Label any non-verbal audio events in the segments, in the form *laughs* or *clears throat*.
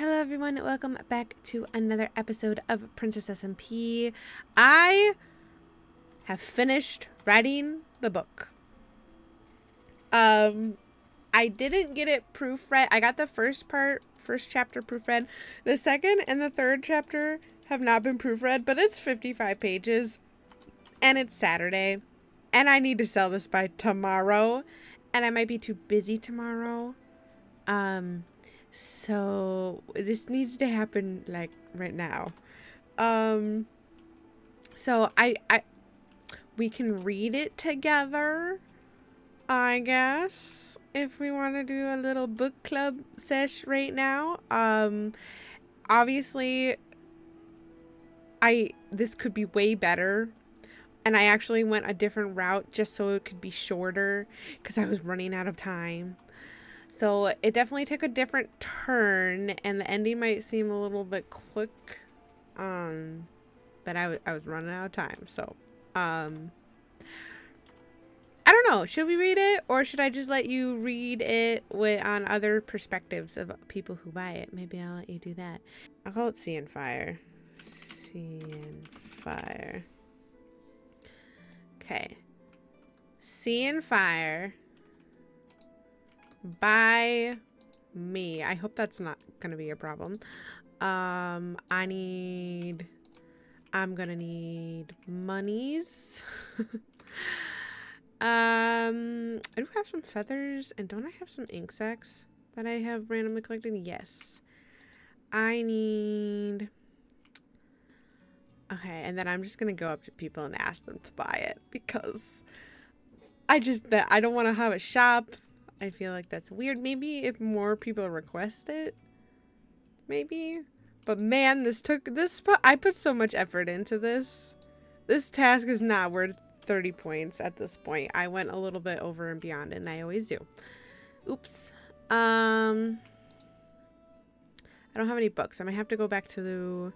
Hello everyone, welcome back to another episode of Princess SMP. I have finished writing the book. Um I didn't get it proofread. I got the first part, first chapter proofread. The second and the third chapter have not been proofread, but it's 55 pages and it's Saturday and I need to sell this by tomorrow and I might be too busy tomorrow. Um so this needs to happen like right now. Um so I I we can read it together. I guess if we want to do a little book club sesh right now. Um obviously I this could be way better and I actually went a different route just so it could be shorter because I was running out of time. So it definitely took a different turn, and the ending might seem a little bit quick. Um, but I, I was running out of time, so um, I don't know. Should we read it, or should I just let you read it with on other perspectives of people who buy it? Maybe I'll let you do that. I'll call it Sea and Fire. Sea and Fire. Okay. Sea and Fire by me. I hope that's not going to be a problem. Um, I need... I'm going to need monies. *laughs* um, I do have some feathers. And don't I have some ink sacs that I have randomly collected? Yes. I need... Okay, and then I'm just gonna go up to people and ask them to buy it because I just that I don't want to have a shop. I feel like that's weird. Maybe if more people request it, maybe. But man, this took this. I put so much effort into this. This task is not worth 30 points at this point. I went a little bit over and beyond, and I always do. Oops. Um, I don't have any books. I might have to go back to the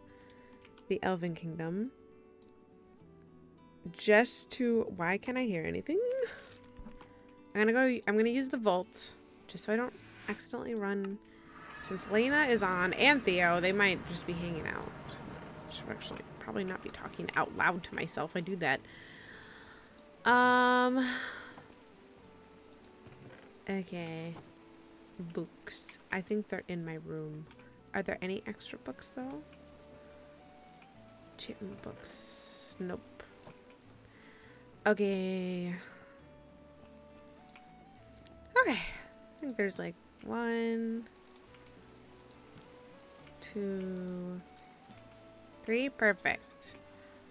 the Elven Kingdom. Just to... Why can't I hear anything? I'm gonna go... I'm gonna use the vault. Just so I don't accidentally run... Since Layna is on, and Theo, they might just be hanging out. Should actually probably not be talking out loud to myself. I do that. Um... Okay. Books. I think they're in my room. Are there any extra books, though? Achievement books. Nope. Okay. Okay. I think there's like one, two, three. Perfect.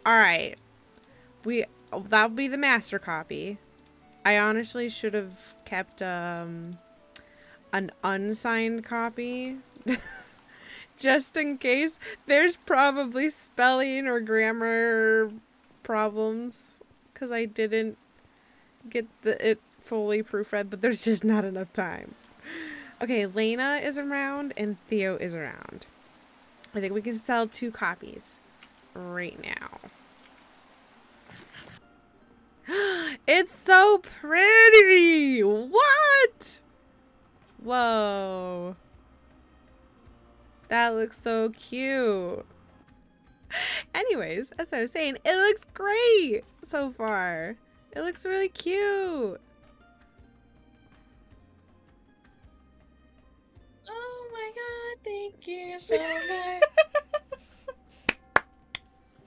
All right. We that'll be the master copy. I honestly should have kept um an unsigned copy. *laughs* just in case. There's probably spelling or grammar problems because I didn't get the it fully proofread, but there's just not enough time. Okay, Layna is around and Theo is around. I think we can sell two copies right now. *gasps* it's so pretty! What? Whoa. That looks so cute. Anyways, as I was saying, it looks great so far. It looks really cute. Thank you so much.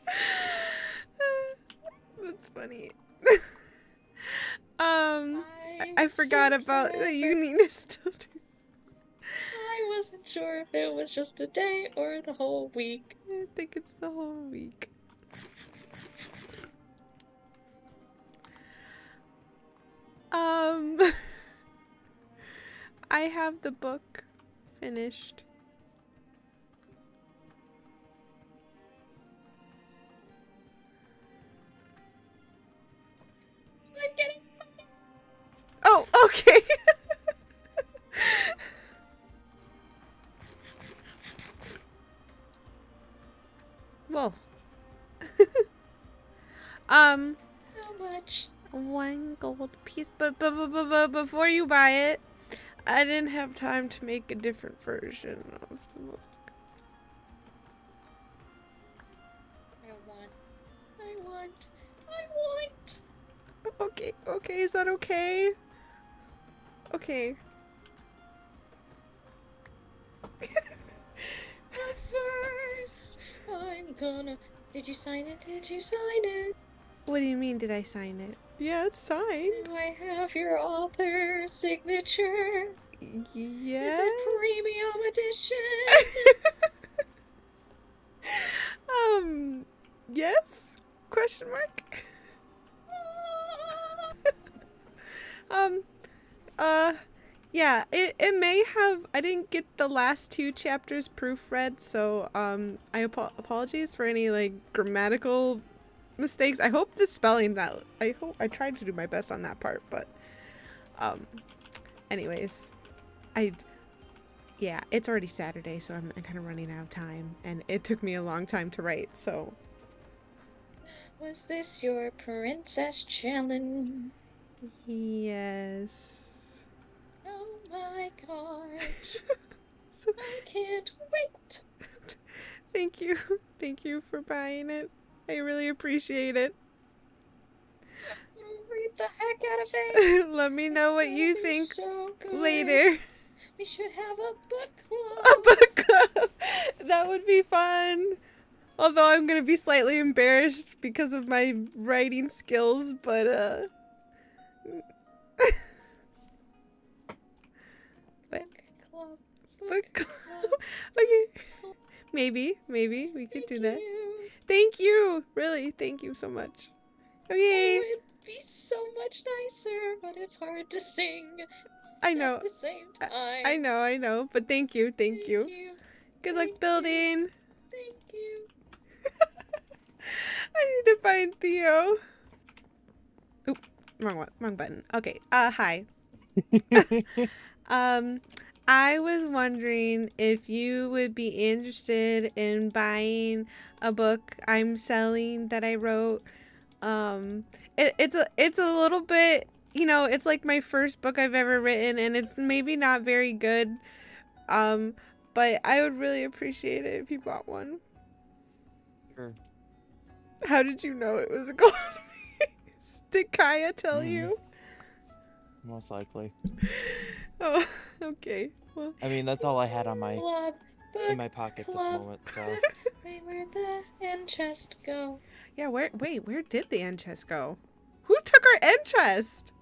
*laughs* That's funny. *laughs* um, I, I forgot about the uniqueness still I wasn't sure if it was just a day or the whole week. I think it's the whole week. Um, *laughs* I have the book finished. Oh, okay. *laughs* Whoa. *laughs* um. How much? One gold piece. But, but, but, but, but before you buy it, I didn't have time to make a different version of the book. I want. I want. I want. Okay, okay, is that okay? Okay. *laughs* First, I'm gonna. Did you sign it? Did you sign it? What do you mean, did I sign it? Yeah, it's signed. Do I have your author signature? Yeah. Is it premium edition? *laughs* um, yes? Question mark? *laughs* um, uh, yeah, it, it may have, I didn't get the last two chapters proofread, so, um, I apo- apologies for any, like, grammatical mistakes. I hope the spelling that, I hope, I tried to do my best on that part, but, um, anyways, I, yeah, it's already Saturday, so I'm, I'm kind of running out of time, and it took me a long time to write, so, Was this your princess challenge? yes. My gosh. *laughs* So, I can't wait. *laughs* thank you. Thank you for buying it. I really appreciate it. Read the heck out of it. *laughs* Let me know what you think so later. We should have a book club. A book club. That would be fun. Although I'm gonna be slightly embarrassed because of my writing skills, but uh book club. club. okay. Maybe, maybe we could do that. you. Thank you. Really, thank you so much. Okay. It would be so much nicer, but it's hard to sing I know. at the same time. I know, I know. But thank you, thank you. Good luck Thank you. building. Thank you. *laughs* I need to find Theo. Oop, wrong one, wrong button. Okay. Uh, hi. *laughs* *laughs* um, I was wondering if you would be interested in buying a book I'm selling that I wrote. Um, it, it's a it's a little bit, you know, it's like my first book I've ever written, and it's maybe not very good. Um, but I would really appreciate it if you bought one. Sure. How did you know it was a gold piece? *laughs* Did Kaya tell Mm. you? Most likely. *laughs* Oh, *laughs* okay. Well, I mean, that's all I had on my Club. in my pockets at the moment. So *laughs* Wait, where'd the end chest go? yeah. Where? Wait, where did the end chest go? Who took our end chest?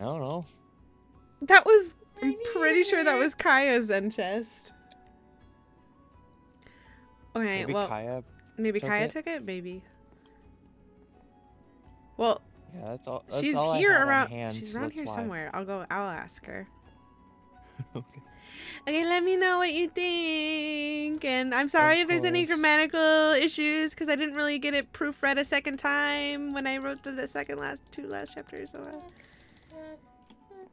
I don't know. That was. I'm pretty sure that was Kaya's end chest. Okay. Maybe well, Kaya. maybe took Kaya it? took it. Maybe. Well, Yeah, that's all. That's she's all I here had on around. hand, she's around that's here why. somewhere. I'll go. I'll ask her. *laughs* okay. Okay, let me know what you think. And I'm sorry Of if there's any grammatical issues because I didn't really get it proofread a second time when I wrote the, the second last two last chapters. So, uh, Book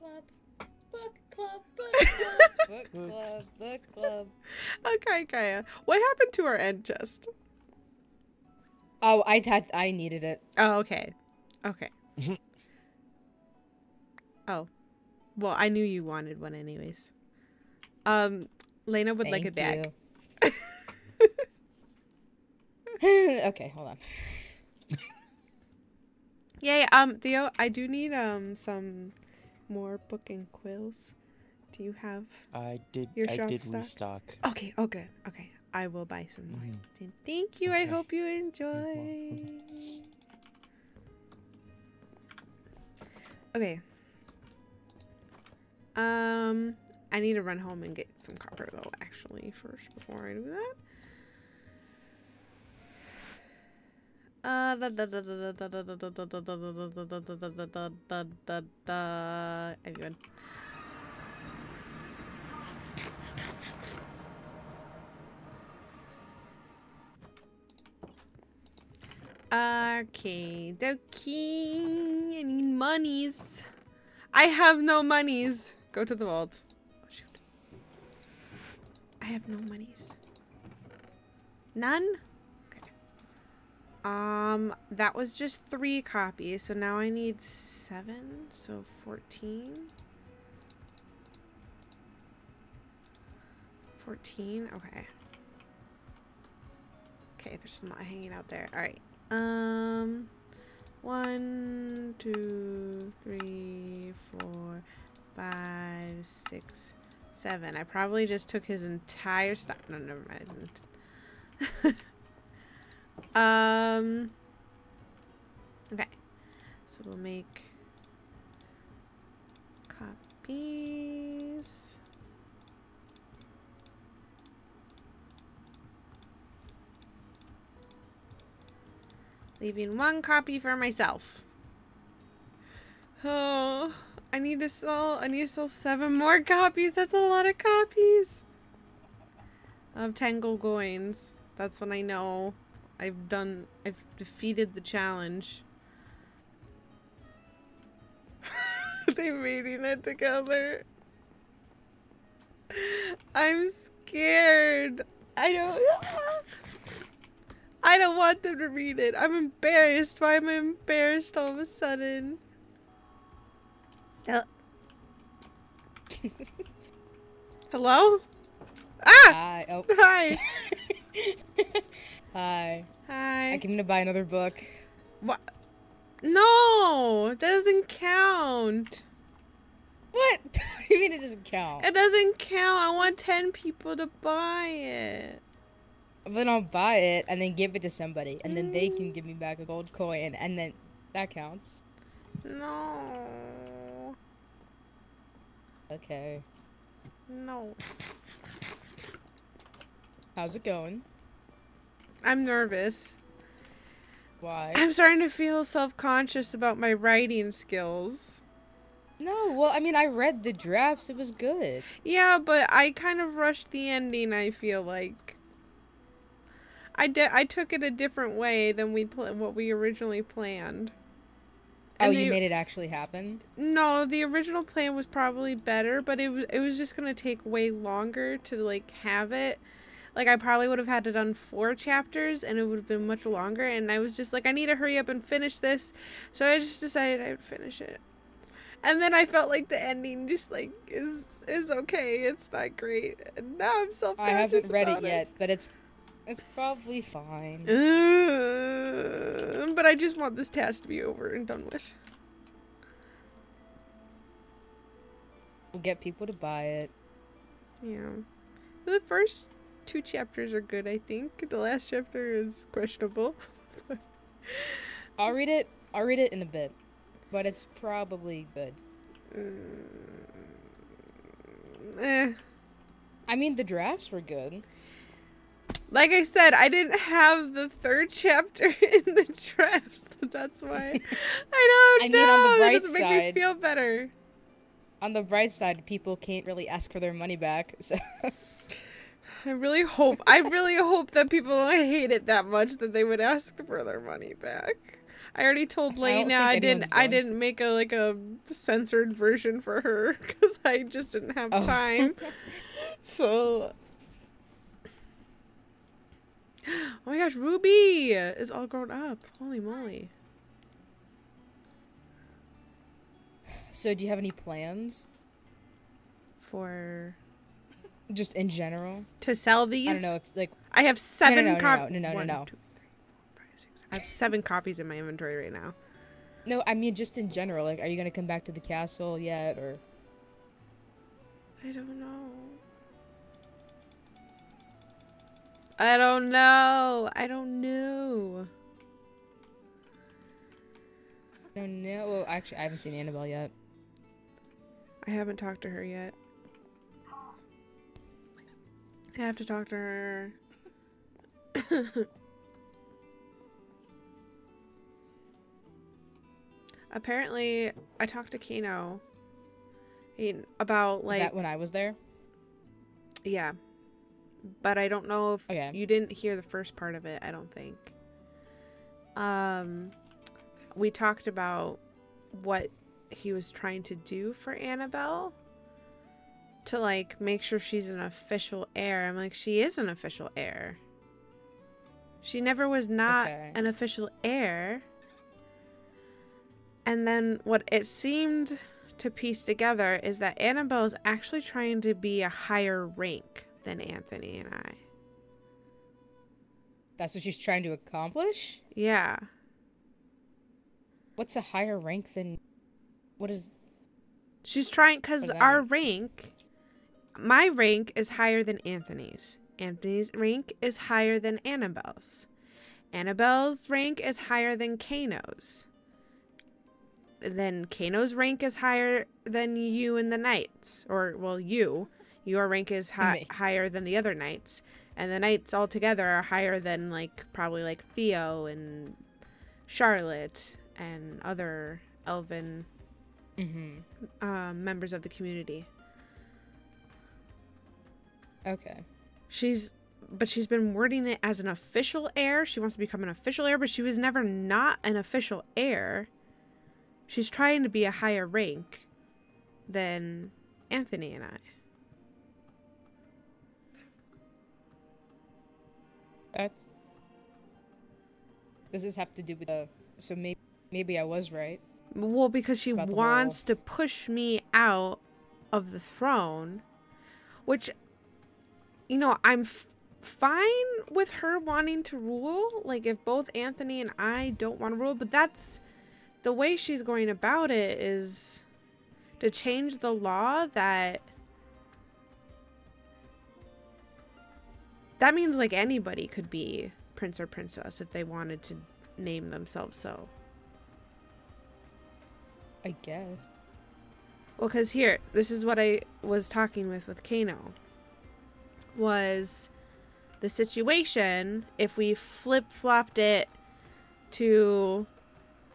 club. Book club. Book *laughs* club. Book club, book club. okay, Kaya. What happened to our end chest? Oh, I had I needed it. Oh, okay. Okay. oh. Well, I knew you wanted one anyways. Um, Layna would like it back. *laughs* Okay, hold on. Yay, um, Theo, I do need um some more book and quills. Do you have I did. Your I shop did stock? restock. Okay, oh good. Okay. I will buy some more. Mhm. Thank you. I hope you enjoy. Okay. Um I need to run home and get some copper though actually first before I do that. Uh Okay, dokie. I need monies. I have no monies. Go to the vault. Oh, shoot. I have no monies. None? Okay. Um, that was just three copies, so now I need seven, so 14. 14, okay. Okay, there's some hanging out there. Alright. Um, one, two, three, four, five, six, seven. I probably just took his entire stock. No, never mind. *laughs* Um. Okay. So we'll make copies. Leaving one copy for myself. Oh, I need to sell. I need to sell seven more copies. That's a lot of copies. Of Tangle Coins. That's when I know I've done, I've defeated the challenge. *laughs* They're reading it together. I'm scared. I don't. *laughs* I don't want them to read it. I'm embarrassed. Why am I embarrassed all of a sudden? Hel- *laughs* Hello? Ah! Hi. Oh. *laughs* Hi. *laughs* Hi. Hi. I came to buy another book. What? No, that doesn't count. What? What do you mean it doesn't count? It doesn't count. I want 10 people to buy it. Then I'll buy it and then give it to somebody, and then they can give me back a gold coin, and then that counts. No. Okay. No. How's it going? I'm nervous. Why? I'm starting to feel self conscious about my writing skills. No, well, I mean, I read the drafts. It was good. Yeah, but I kind of rushed the ending, I feel like. I, di- I took it a different way than we pl- what we originally planned. Oh, And you the- made it actually happen? No, the original plan was probably better, but it was it was just gonna take way longer to like have it. Like I probably would have had to done four chapters, and it would have been much longer. And I was just like, I need to hurry up and finish this, so I just decided I would finish it. And then I felt like the ending just like is is okay. It's not great, and now I'm self I haven't read it yet, but it's it's probably fine. Uh, but I just want this task to be over and done with. We'll get people to buy it. Yeah. The first two chapters are good, I think. The last chapter is questionable. *laughs* I'll read it. I'll read it in a bit, but it's probably good. Mm, eh. I mean, the drafts were good. Like I said, I didn't have the third chapter *laughs* in the drafts. *laughs* That's why. *laughs* I don't I mean, know. on the that doesn't make me feel better. On the bright side, people can't really ask for their money back. So I really hope. I really hope that people don't hate it that much that they would ask for their money back. I already told I Layna think I, didn't. I didn't make a like a censored version for her because I just didn't have Oh. time. so. *gasps* Oh my gosh, Ruby is all grown up. Holy moly. So, do you have any plans? For Just in general? to sell these? I don't know if, like, I have seven no, no, copies. no, no, no, no. I have seven copies in my inventory right now. no, I mean, just in general. Like, are you going to come back to the castle yet? Or. I don't know. I don't know. I don't know. I don't know. Well, actually, I haven't seen Annabelle yet. I haven't talked to her yet. I have to talk to her. *coughs* Apparently, I talked to Kano about like that when I was there? Yeah. But I don't know if Okay. you didn't hear the first part of it, I don't think. Um we talked about what he was trying to do for Annabelle to like make sure she's an official heir. I'm like she is an official heir. She never was not Okay. an official heir. And then what it seemed to piece together is that Annabelle's actually trying to be a higher rank than Anthony and I. That's what she's trying to accomplish? Yeah. What's a higher rank than. What is. She's trying because our mean? rank, my rank is higher than Anthony's. Anthony's rank is higher than Annabelle's. Annabelle's rank is higher than Kano's. Then Kano's rank is higher than you and the knights, or well, you. Your rank is hi- higher than the other knights, and the knights altogether are higher than like probably like Theo and Charlotte and other elven Mm-hmm. um, members of the community. Okay. She's, but she's been wording it as an official heir. She wants to become an official heir, but she was never not an official heir. She's trying to be a higher rank than Anthony and I. That's. Does this have to do with the. So maybe maybe I was right. Well, because she About wants to push me out of the throne, which, you know, I'm f- fine with her wanting to rule. Like, if both Anthony and I don't want to rule, but that's the way she's going about it is to change the law that. That means like anybody could be prince or princess if they wanted to name themselves so. I guess. Well, because here, this is what I was talking with with Kano. Was the situation if we flip flopped it to,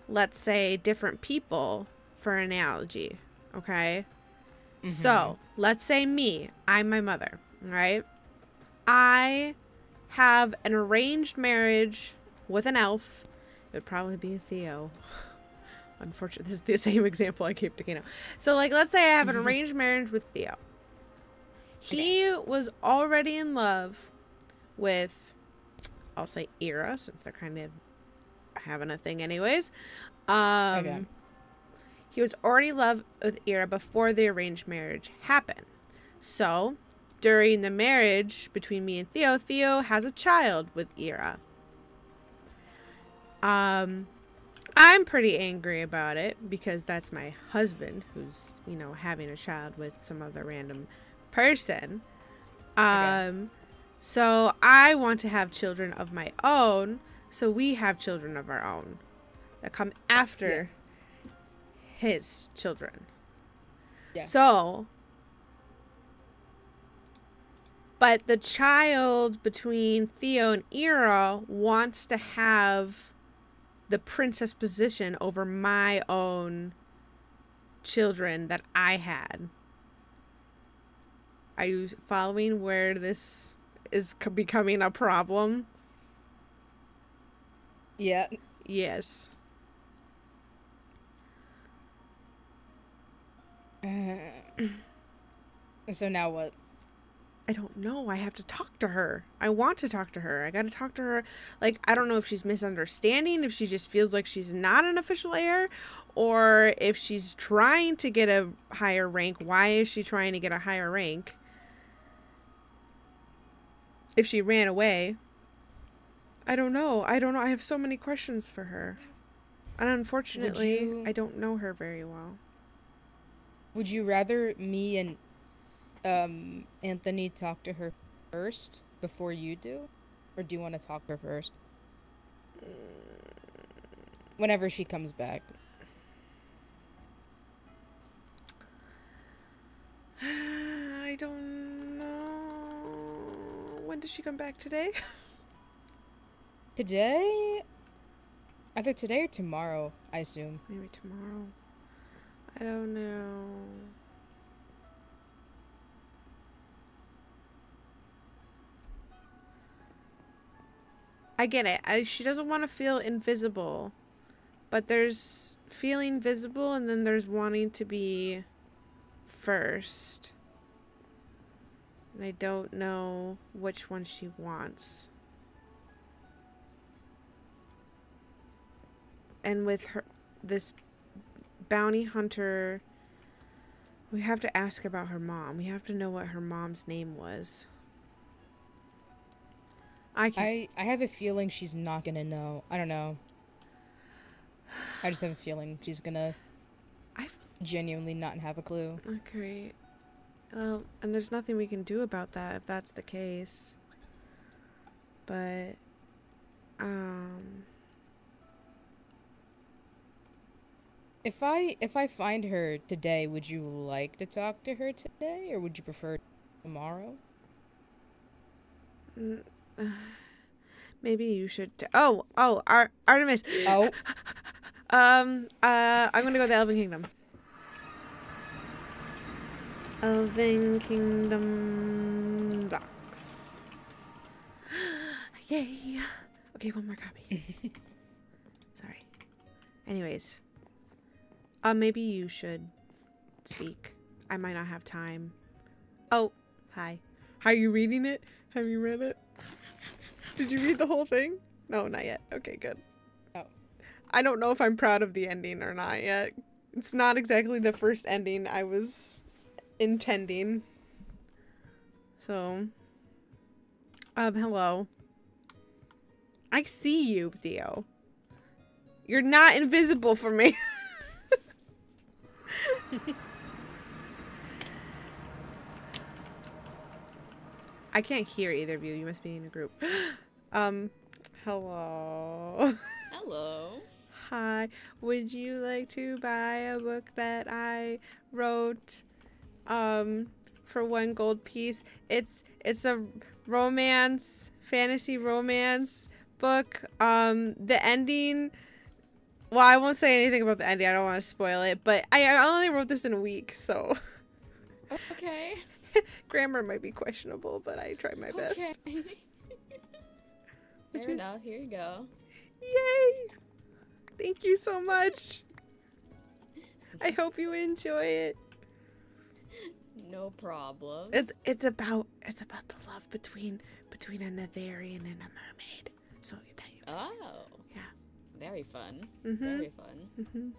let's say, different people for analogy, okay? So mm-hmm. let's say me, I'm my mother, right? I have an arranged marriage with an elf. It would probably be a Theo. *sighs* Unfortunately, this is the same *laughs* example I gave to Kano. So, like, let's say I have an Mhm. arranged marriage with Theo. He was already in love with, I'll say Ira, since they're kind of having a thing, anyways. Um, Okay. He was already in love with Ira before the arranged marriage happened. So, during the marriage between me and Theo, Theo has a child with Ira. Um, I'm pretty angry about it because that's my husband who's, you know, having a child with some other random person. Um, so I want to have children of my own, so we have children of our own that come after his children. Yeah. So, but the child between Theo and Ira wants to have the princess position over my own children that I had. Are you following where this is becoming a problem? Yeah. Yes. Uh, *clears throat* so now what? I don't know. I have to talk to her. I want to talk to her. I got to talk to her. Like, I don't know if she's misunderstanding, if she just feels like she's not an official heir, or if she's trying to get a higher rank. Why is she trying to get a higher rank? If she ran away. I don't know. I don't know. I have so many questions for her. And unfortunately, you- I don't know her very well. Would you rather me and um Anthony talk to her first before you do? Or do you want to talk to her first? Whenever she comes back. *sighs* I don't know. When does she come back today? *laughs* Today? Either today or tomorrow, I assume. Maybe tomorrow. I don't know. I get it. I, she doesn't want to feel invisible. But there's feeling visible and then there's wanting to be first. And I don't know which one she wants. And with her this bounty hunter we have to ask about her mom. We have to know what her mom's name was. I can I I have a feeling she's not gonna know. I don't know. I just have a feeling she's gonna I genuinely not have a clue. Okay. Well, and there's nothing we can do about that if that's the case. But um If I if I find her today, would you like to talk to her today, or would you prefer tomorrow? *sighs* maybe you should t- Oh, oh, Ar- Artemis. Oh, *laughs* Um uh I'm going to go to the Elven Kingdom. Elven Kingdom docks. *gasps* Yay. Okay, one more copy. *laughs* Sorry. Anyways. Uh, maybe you should speak. I might not have time. Oh, hi. Are you reading it? Have you read it? Did you read the whole thing? No, not yet. Okay, good. Oh. I don't know if I'm proud of the ending or not yet. It's not exactly the first ending I was intending. So, um, hello. I see you, Theo. You're not invisible for me. *laughs* I can't hear either of you. You must be in a group. *gasps* *gasps* *gasps* um, hello. Hello. Hi. Would you like to buy a book that I wrote um for one gold piece? It's it's a romance, fantasy romance book. Um the ending well, I won't say anything about the ending. I don't want to spoil it, but I, I only wrote this in a week, so Okay. *laughs* grammar might be questionable, but I tried my best. Okay. Would *laughs* You-. Here you go. Yay! Thank you so much. I hope you enjoy it. *laughs* No problem. It's it's about it's about the love between between a Netherian and a mermaid. So that you Oh. Yeah. Very fun. Mhm. Very fun. Mhm.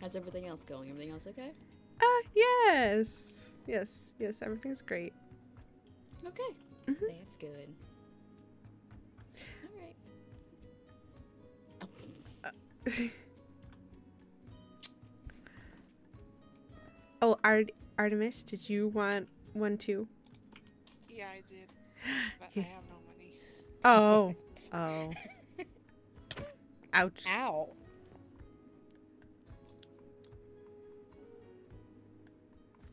How's everything else going? Everything else okay? Ah, yes. Yes. Yes, everything's great. Okay. Mhm. That's good. All right. *laughs* oh, Art- Artemis, did you want one too? Yeah, I did. But Yeah. I have no money. Oh. *laughs* Oh. *laughs* Ouch. ow.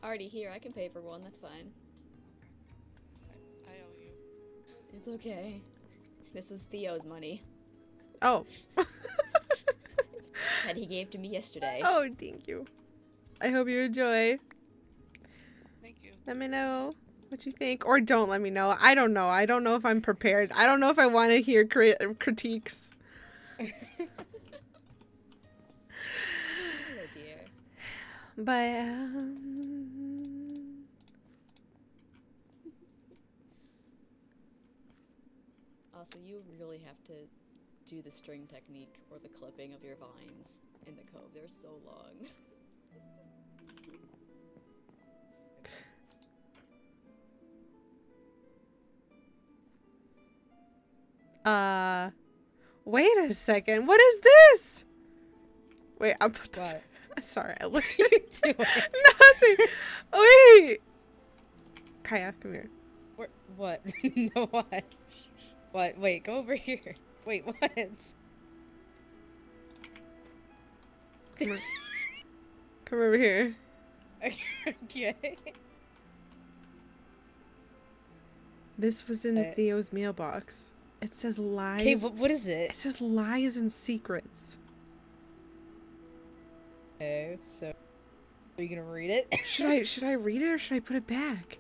Already here. I can pay for one. That's fine. It's okay. This was Theo's money Oh. *laughs* that he gave to me yesterday. oh, thank you. I hope you enjoy. Thank you. Let me know what you think, or don't let me know. I don't know. I don't know if I'm prepared. I don't know if I want to hear cri- critiques. *laughs* Oh dear. *sighs* But um, Also, you really have to do the string technique or the clipping of your vines in the cove. They're so long. uh, wait a second. What is this? Wait, I'm What? *laughs* sorry. I looked *laughs* at doing? *laughs* nothing. Wait, Kaya, come here. Where- What? no, what? What? Wait, go over *laughs* here. Wait, what? Come, come over here. *laughs* okay. This was in Uh, Theo's mailbox. It says lies. Okay, what, what is It it? says lies and secrets. Okay, so are you gonna read it? Should I *laughs* should I read it or should I put it back?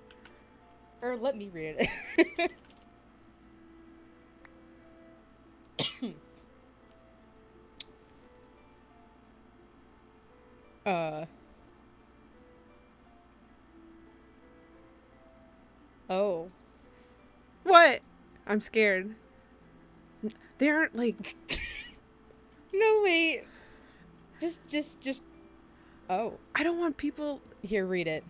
or let me read it. Uh. Oh. What? I'm scared. They aren't like *laughs* No wait. Just just just Oh, I don't want people here read it.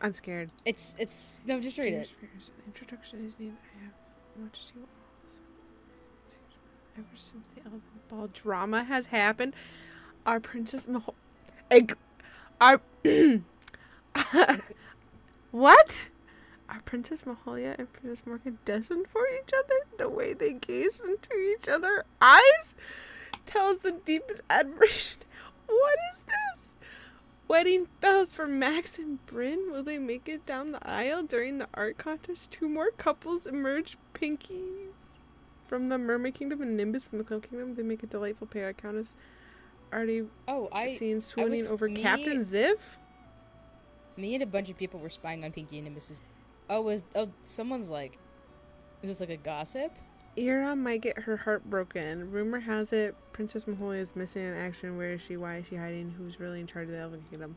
I'm scared. It's it's no just read it. Introduction is needed. I have watched you ever since the elephant ball drama has happened. Our princess Mahol, Egg- our *clears throat* what? Are Princess Mahalia and Princess Morgan destined for each other? The way they gaze into each other's eyes tells the deepest admiration. What is this? Wedding bells for Max and Bryn. Will they make it down the aisle during the art contest? Two more couples emerge. Pinky from the Mermaid Kingdom and Nimbus from the Cloud Kingdom. They make a delightful pair. Countess already Oh, I seen swooning was- over me- Captain Ziv. me and a bunch of people were spying on Pinky and Mrs. Oh, was oh someone's like, is this like a gossip? Ira might get her heart broken. Rumor has it Princess Maholia is missing in action. Where is she? Why is she hiding? Who's really in charge of the Elven Kingdom?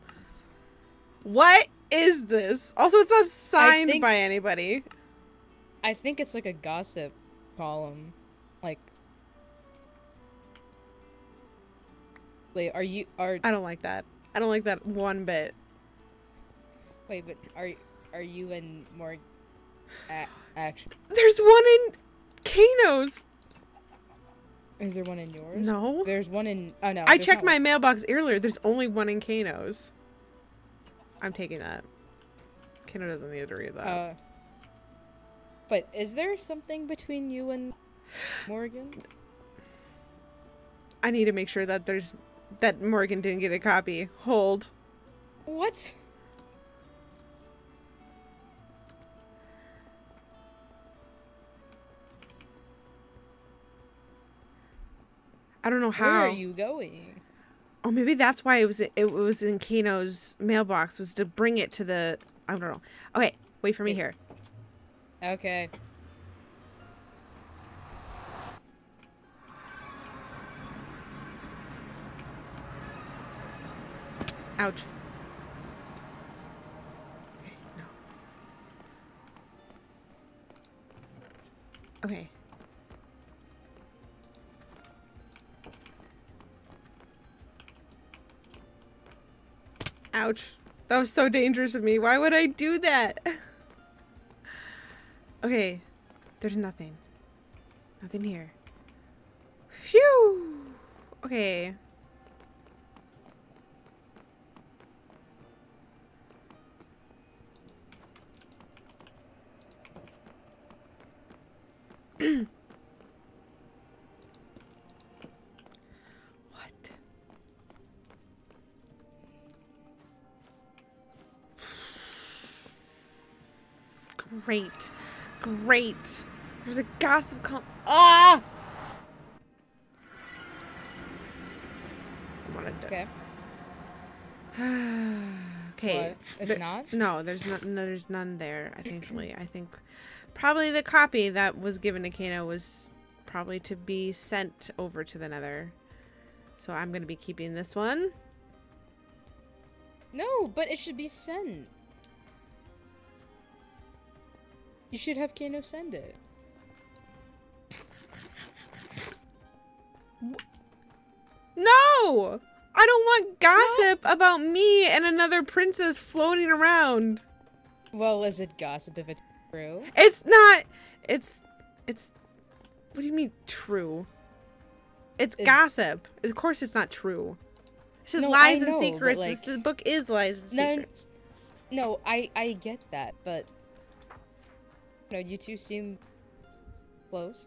What is this? Also, it's not signed think- by anybody. I think it's like a gossip column. Like, are you are I don't like that. I don't like that one bit. wait, but are are you and more a- action? There's one in Kano's. Is there one in yours? No. There's one in. Oh no. I checked my mailbox earlier. There's only one in Kano's. I'm taking that. Kano doesn't need to read that. Uh, but is there something between you and Morgan? I need to make sure that there's that Morgan didn't get a copy. Hold. What? I don't know how. Where are you going? Oh, maybe that's why it was it was in Kano's mailbox was to bring it to the I don't know. Okay, wait for me here. Okay. Ouch. Okay, no. Okay. Ouch. That was so dangerous of me. Why would I do that? *laughs* okay. There's nothing. Nothing here. Phew. Okay. Great. Great. There's a gossip com- Ah! I wanted to- Okay. *sighs* okay. What? It's not? No, there's no, no, there's none there. I thankfully, I think probably the copy that was given to Kano was probably to be sent over to the Nether. So I'm gonna be keeping this one. No, but it should be sent. You should have Kano send it. No, I don't want gossip about me and another princess floating around. Well, is it gossip if it's true? It's not. It's. It's. What do you mean true? It's gossip. Of course, it's not true. This is No, lies and secrets. like- this the book is lies and No, secrets. No, I I get that, but no, you two seem close.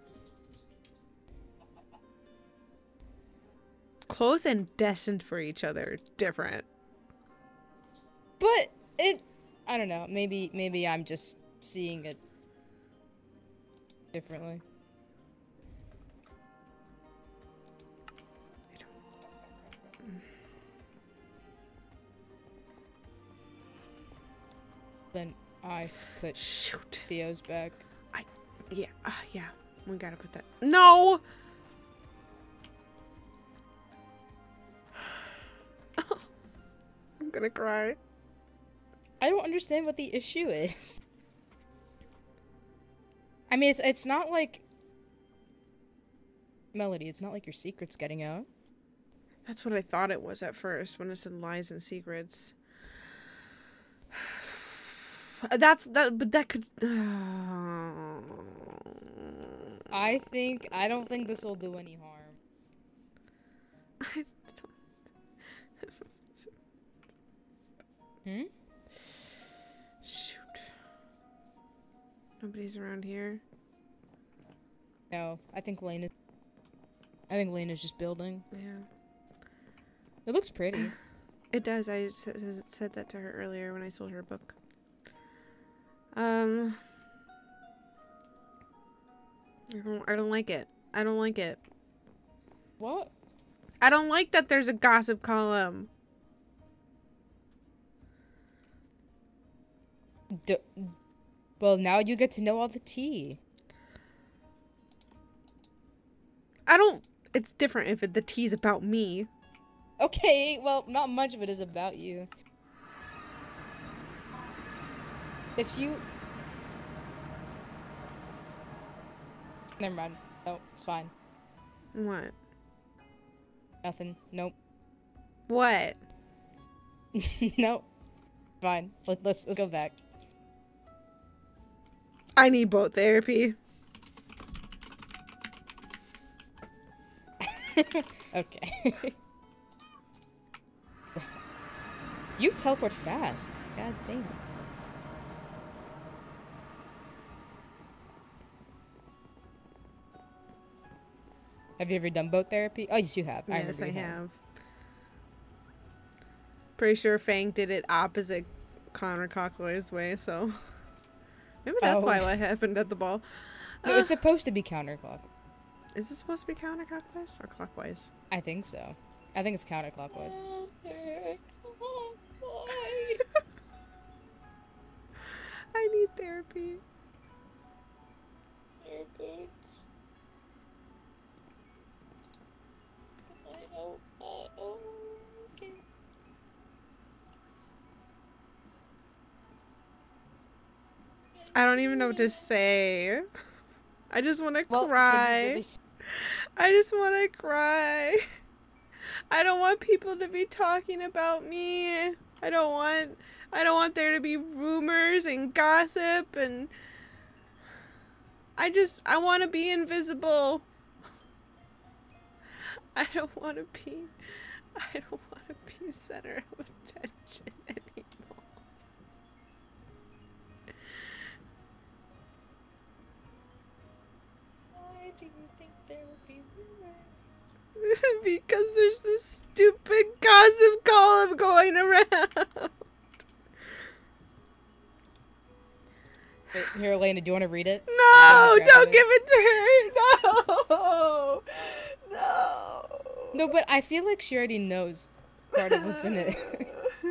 Close and destined for each other. Different. But it I don't know, maybe maybe I'm just seeing it differently. Then I put Shoot. Theo's back. I, yeah. Uh, yeah. We gotta put that. No. *sighs* I'm gonna cry. I don't understand what the issue is. I mean, it's it's not like Melody, it's not like your secret's getting out. That's what I thought it was at first when it said lies and secrets. That's that, but that could. *sighs* I think I don't think this will do any harm. I *laughs* don't- Hmm? Shoot. Nobody's around here. No, I think Lane is. I think Lane is just building. Yeah. It looks pretty. *sighs* It does. I said, said that to her earlier when I sold her a book. Um. I don't, I don't like it. I don't like it. what? I don't like that there's a gossip column. D- well, now you get to know all the tea. I don't. It's different if it, the tea's about me. Okay, well, not much of it is about you. If you. Never mind. No, it's fine. What? Nothing. Nope. What? *laughs* nope. Fine. Let, let's let's go back. I need boat therapy. *laughs* okay. *laughs* you teleport fast. God damn. Have you ever done boat therapy? Oh, yes, you have. I yes, remember I you have. Pretty sure Fang did it opposite counterclockwise way, so *laughs* maybe that's Oh. why what happened at the ball. *laughs* No, it's *laughs* supposed to be counterclockwise. Is it supposed to be counterclockwise or clockwise? I think so. I think it's counterclockwise. I need therapy. Your boots. I don't. Uh, oh, okay. I don't even know what to say. I just want to Well, cry. I just want to cry. I don't want people to be talking about me. I don't want I don't want there to be rumors and gossip and I just I want to be invisible. *laughs* I don't want to be *laughs* I don't want to be center of attention *laughs* anymore. Why do you think there would be rumors? *laughs* because there's this stupid gossip column going around. Wait, here, Elena, do you want to read it? No, don't it. give it to her. No, no. No, but I feel like she already knows part of what's in it. *laughs*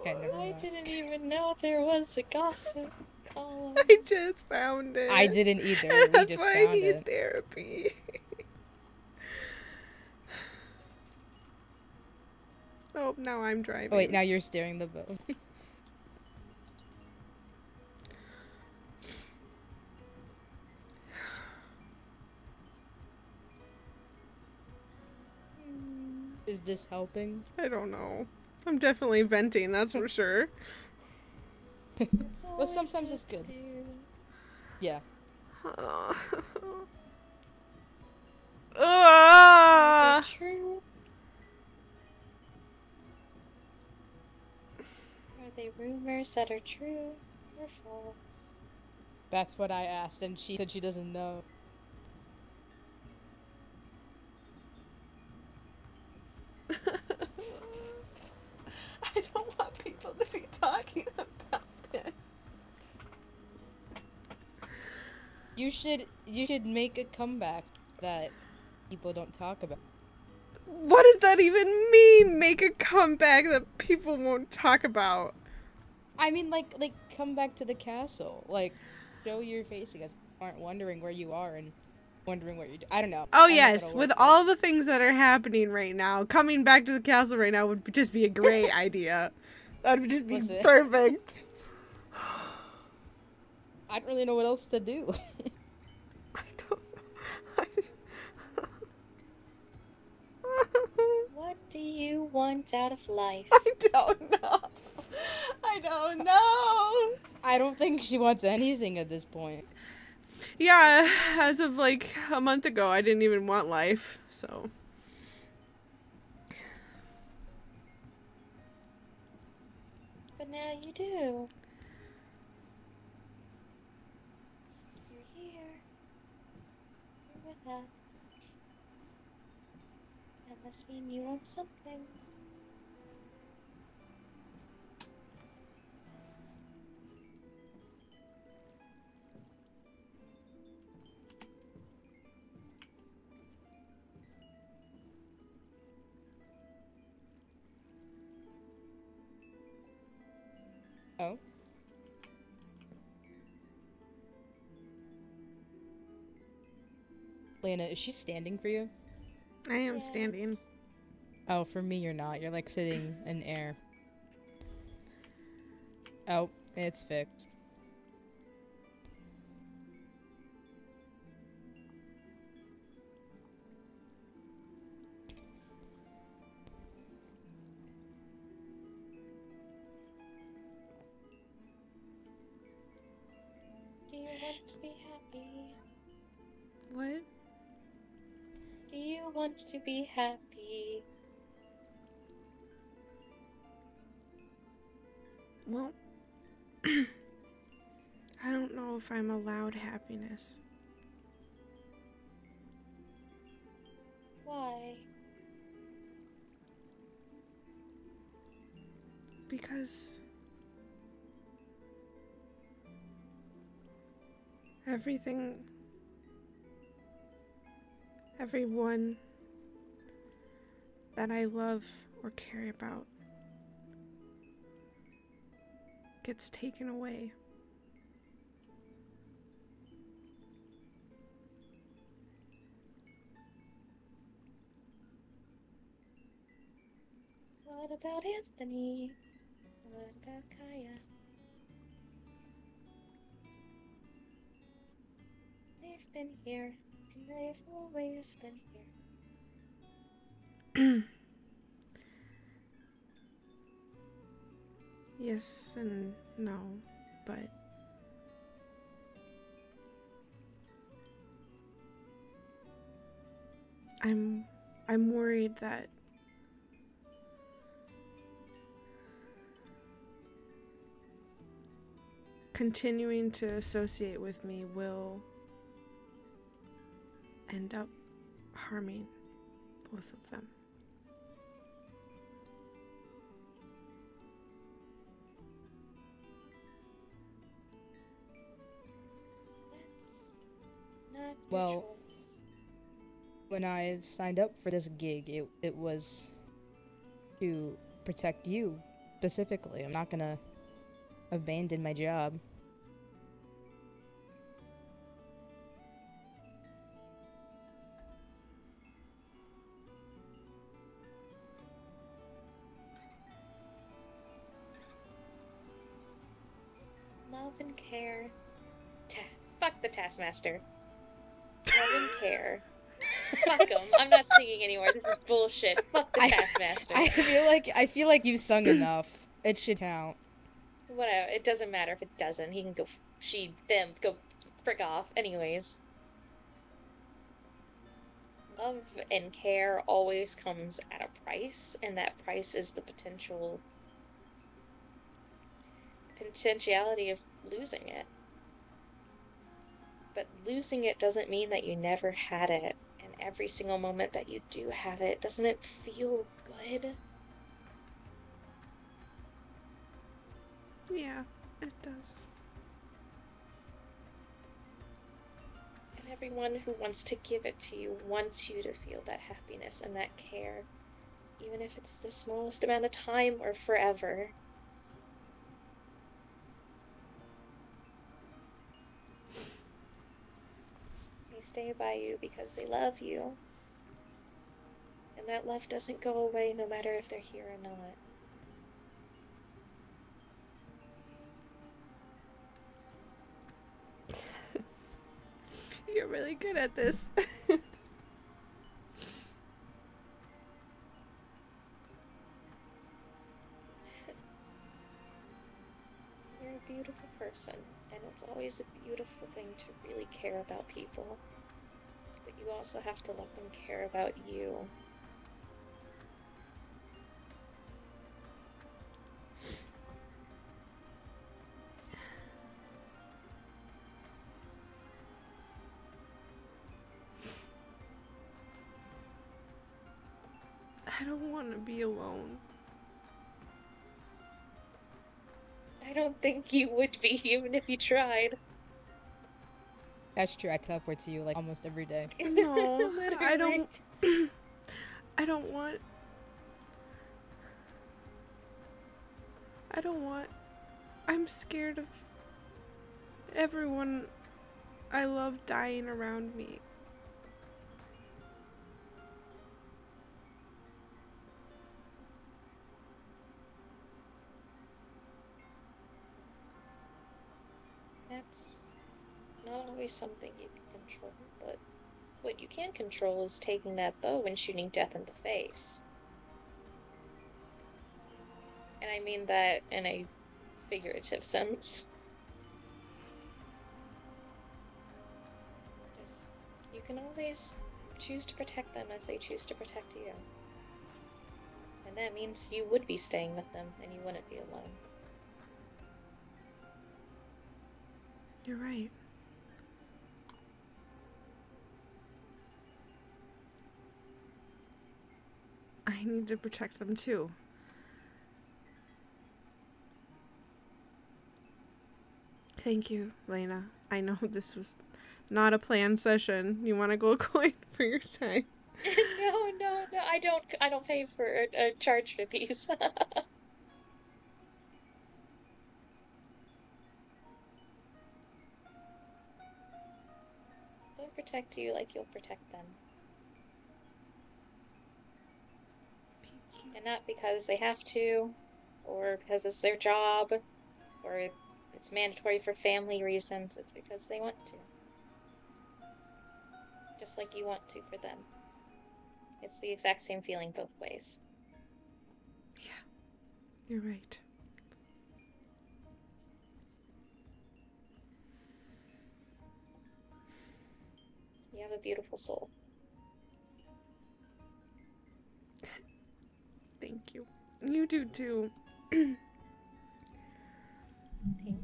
okay, never I didn't even know there was a gossip column. I just found it. I didn't either. We *laughs* That's just why I need it. therapy. *laughs* oh, now I'm driving. Oh wait, now you're steering the boat. Is this helping? I don't know. I'm definitely venting. That's for sure. It's Well, sometimes it's good. Yeah. *laughs* Ah. The true. Are they rumors that are true or false? That's what I asked, and she said she doesn't know. *laughs* I don't want people to be talking about this. You should you should make a comeback that people don't talk about. What does that even mean? Make a comeback that people won't talk about. I mean, like like come back to the castle, like show your face again. Aren't wondering where you are and wondering what you do. I don't know. Oh yes, with all the things that are happening right now, coming back to the castle right now would just be a great *laughs* idea. That would just be Listen. perfect. I don't really know what else to do. *laughs* I don't. *laughs* What do you want out of life? I don't know. I don't know. I don't think she wants anything at this point. Yeah, as of like a month ago, I didn't even want life, so. But now you do. You're here. You're with us. That must mean you want something. Oh. Layna, is she standing for you? I am standing. Oh, for me, you're not. You're like sitting in air. Oh, it's fixed. To be happy? Well, *clears throat* I don't know if I'm allowed happiness. Why? Because everything, everyone that I love or care about gets taken away. What about Anthony? What about Kaya? They've been here, and they've always been here. *clears throat* Yes and no, but I'm I'm worried that continuing to associate with me will end up harming both of them. Well. When I signed up for this gig, it it was to protect you specifically. I'm not gonna abandon my job. Love and care. Ta- fuck the Taskmaster. Love and care. Fuck him. I'm not singing anymore. This is bullshit. Fuck the I- Taskmaster. I feel like I feel like you've sung enough. It should count. Whatever. It doesn't matter if it doesn't. He can go. She, them, go frick off. Anyways. Love and care always comes at a price, and that price is the potential potentiality of losing it. But losing it doesn't mean that you never had it. And every single moment that you do have it, doesn't it feel good? Yeah, it does. And everyone who wants to give it to you wants you to feel that happiness and that care, even if it's the smallest amount of time or forever. Stay by you because they love you. And that love doesn't go away no matter if they're here or not. *laughs* You're really good at this. *laughs* You're a beautiful person and it's always a beautiful thing to really care about people. But you also have to let them care about you. *sighs* I don't want to be alone. I don't think you would be, even if you tried. That's true. I teleport to you like almost every day. No, *laughs* I don't. *clears throat* I don't want. I don't want. I'm scared of everyone I love dying around me. Always something you can control, but what you can control is taking that bow and shooting death in the face. And I mean that in a figurative *laughs* sense. You can always choose to protect them as they choose to protect you. And that means you would be staying with them and you wouldn't be alone. You're right. I need to protect them too. Thank you, Layna. I know *laughs* this was not a planned session. You want to go *laughs* coin for your time? *laughs* no, no, no. I don't. I don't pay for a, a charge for these. Protect you like you'll protect them, Thank you. And not because they have to, or because it's their job, or it's mandatory for family reasons. It's because they want to. Just like you want to for them. It's the exact same feeling both ways. Yeah, you're right. You have a beautiful soul. Thank you. You do too.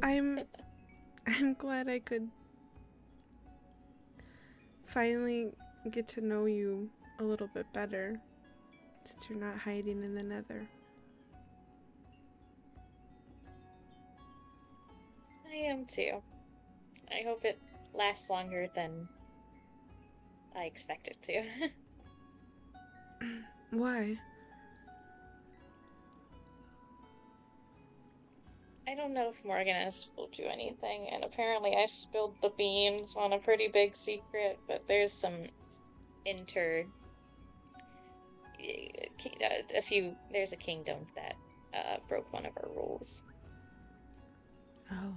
I'm *laughs* I'm glad I could finally get to know you a little bit better since you're not hiding in the nether. I am too. I hope it lasts longer than I expect it to. *laughs* Why? I don't know if Morgan has told you anything, and apparently I spilled the beans on a pretty big secret, but there's some inter. eh, ki- A few. There's a kingdom that uh, broke one of our rules. Oh.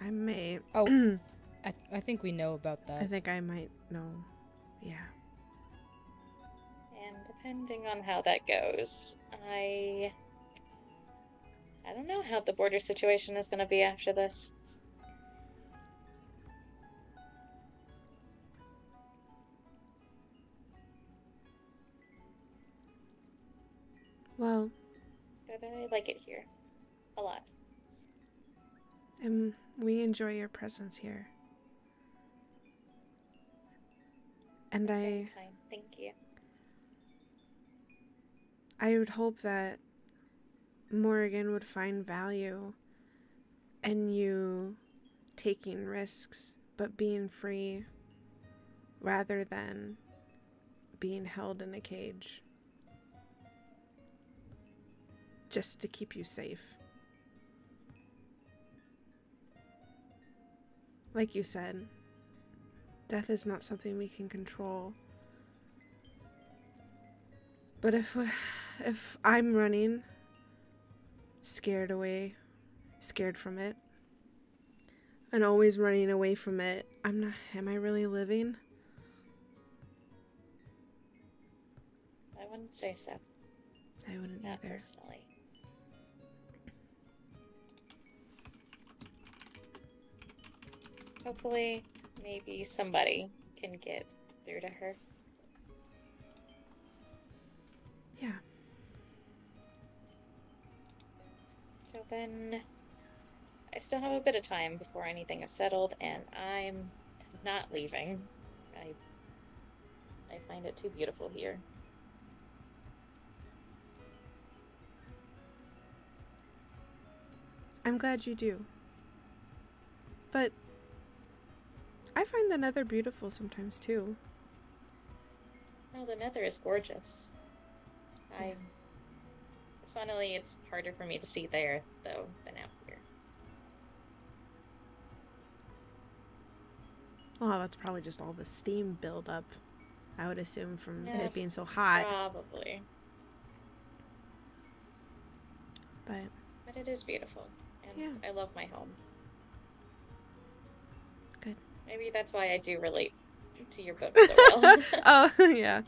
I may Oh, *clears throat* I, I think we know about that. I think I might know. Yeah. And depending on how that goes, I. I don't know how the border situation is going to be after this. Well, But I like it here. A lot. And we enjoy your presence here. And Very I kind. Thank you. I would hope that Morgan would find value in you taking risks but being free rather than being held in a cage just to keep you safe. Like you said, death is not something we can control. But if if I'm running scared away, scared from it, and always running away from it, I'm not am I really living? I wouldn't say so. I wouldn't Not either. personally. Hopefully, maybe somebody can get through to her. Yeah. Then, I still have a bit of time before anything is settled, and I'm not leaving. I I find it too beautiful here. I'm glad you do. But I find the nether beautiful sometimes too. No, the Nether is gorgeous. I. Funnily, it's harder for me to see there though than out here. Well, that's probably just all the steam buildup. I would assume from Yeah, it being so hot. Probably, But but it is beautiful, and Yeah. I love my home. Good. Maybe that's why I do relate to your book so well. *laughs* oh *laughs* yeah.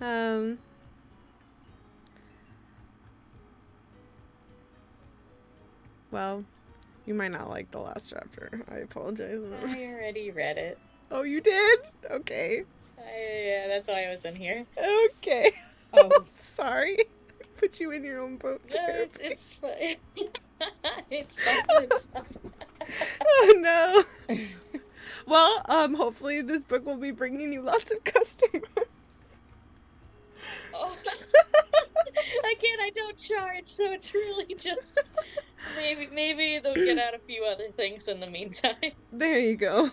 Um. Well, you might not like the last chapter. I apologize. I already read it. oh, you did? Okay. I, yeah, that's why I was in here. Okay. Oh. *laughs* I'm sorry. Put you in your own boat. No, it's *laughs* it's fine. *laughs* it's fine. It's fine. oh no. well, um, hopefully this book will be bringing you lots of customers. Oh. Again, I don't charge, so it's really *laughs* just maybe maybe they'll get out a few other things in the meantime. *laughs* There you go.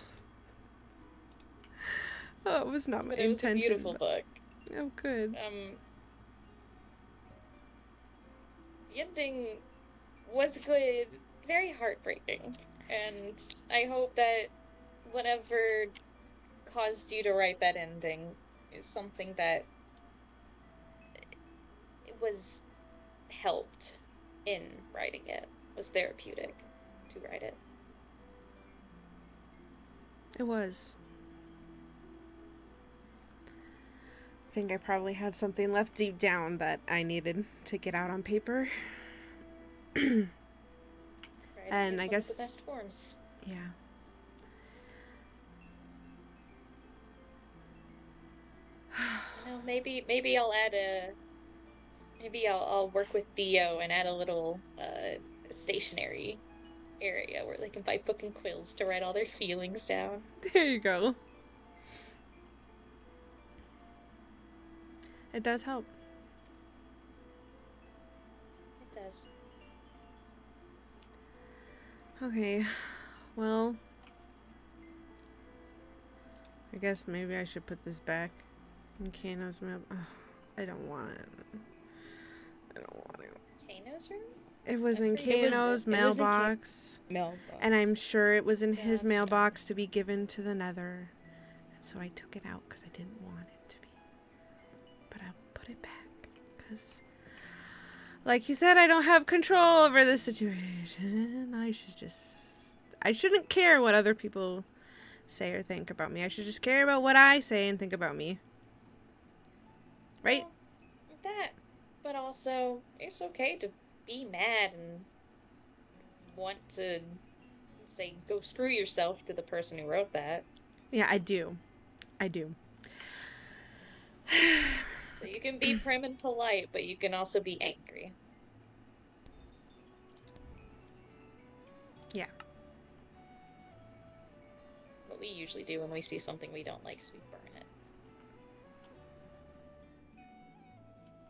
Oh, it was not my But it was a intention. beautiful but- book. Oh, good. Um, the ending was good, very heartbreaking, and I hope that whatever caused you to write that ending is something that was helped in writing it, was therapeutic to write it. It was. I think I probably had something left deep down that I needed to get out on paper. Writing And I guess- the best forms. Yeah. You know, maybe maybe I'll add a maybe I'll I'll work with Theo and add a little uh stationary area where they can buy book and quills to write all their feelings down. There you go. It does help. It does. Okay. Well, I guess maybe I should put this back in Kano's mail. Ugh, I don't want it. I don't want it. Kano's room? It was That's in where you- It was- Kano's it was in Ka- mailbox. Mailbox. And I'm sure it was in his Gotcha. mailbox to be given to the nether. And so I took it out because I didn't want it to be. But I'll put it back because, like you said, I don't have control over the situation. I should just. I shouldn't care what other people say or think about me. I should just care about what I say and think about me. Right? Well, that. But also, it's okay to be mad and want to say go screw yourself to the person who wrote that. Yeah, I do. I do. So you can be *sighs* prim and polite, but you can also be angry. Yeah. What we usually do when we see something we don't like is we burn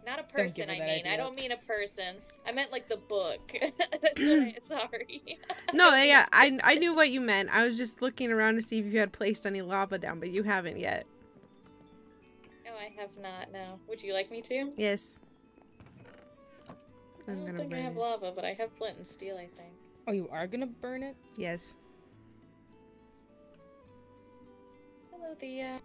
Not a person, give I that mean. I don't mean a person. I meant like the book. *laughs* That's I, sorry. *laughs* No, don't yeah, a I, I person. knew what you meant. I was just looking around to see if you had placed any lava down, but you haven't yet. No, I have not. No. Would you like me to? Yes. I'm I'm don't gonna think I have it. lava, but I have flint and steel. I think. Oh, you are gonna burn it? Yes. Hello, Thea.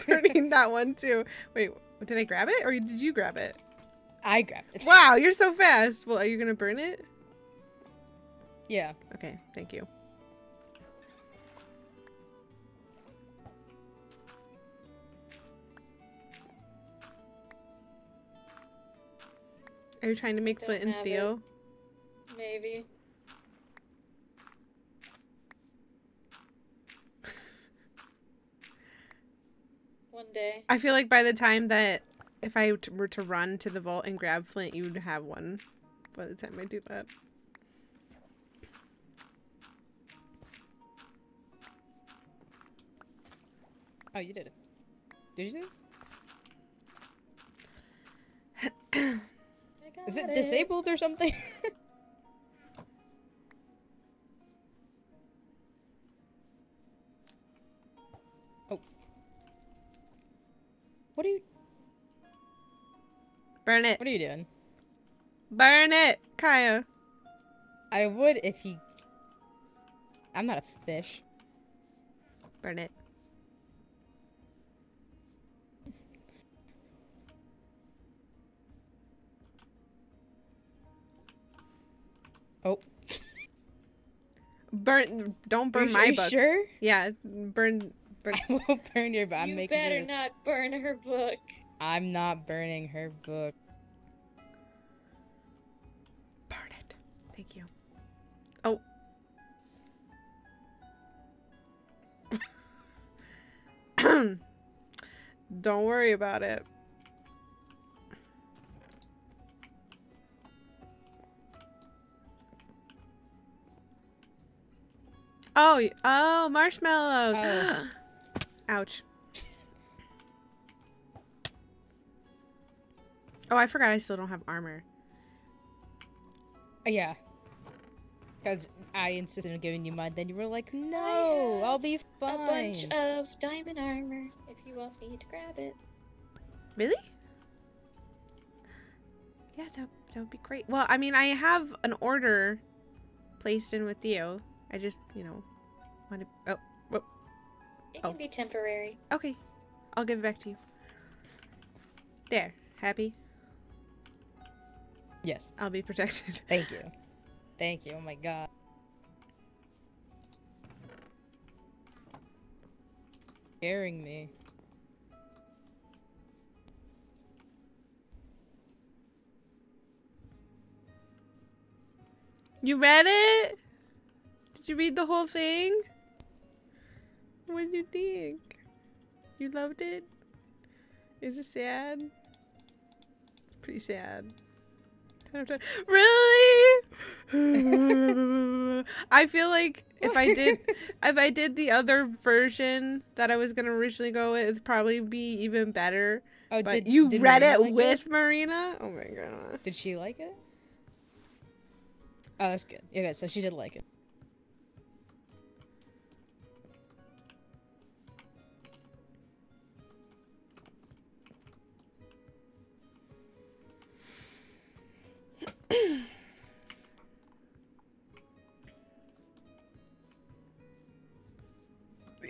*laughs* burning that one too. Wait, did I grab it or did you grab it? I grabbed it. Wow, you're so fast. Well, are you gonna burn it? Yeah. Okay, thank you. Are you trying to make flint and steel? It. Maybe. One day. I feel like by the time that if I were to run to the vault and grab flint, you would have one. By the time I do that. Oh, you did it. Did you do *coughs* it? Is it disabled or something? *laughs* Burn it. what are you doing? Burn it, Kaya. I would if he I'm not a fish. Burn it. Oh. Burn. Don't Are burn you, my are you book. sure? Yeah, burn. Burn. I won't burn your book. I'm you making better sure. not burn her book. I'm not burning her book. Thank you. Oh. *coughs* Don't worry about it. Oh, oh, marshmallows. Oh. *gasps* Ouch. Oh, I forgot I still don't have armor. Uh, Yeah. Because I insisted on giving you mine, then you were like, no, I'll be fine. A bunch of diamond armor if you want me to grab it. Really? Yeah, that, that would be great. Well, I mean, I have an order placed in with Theo. I just, you know, want to. Oh, It Oh. can be temporary. okay. I'll give it back to you. There. Happy? yes. I'll be protected. Thank you. Thank you. Oh my god. Scaring me. You read it? Did you read the whole thing? What did you think? You loved it? Is it sad? It's pretty sad. Really? *laughs* I feel like if I did *laughs* if I did the other version that I was gonna originally go with, it'd probably be even better. Oh, But did you did read Marina it like with Marina? Oh my god. Did she like it? Oh, that's good. Yeah, good. So she did like it.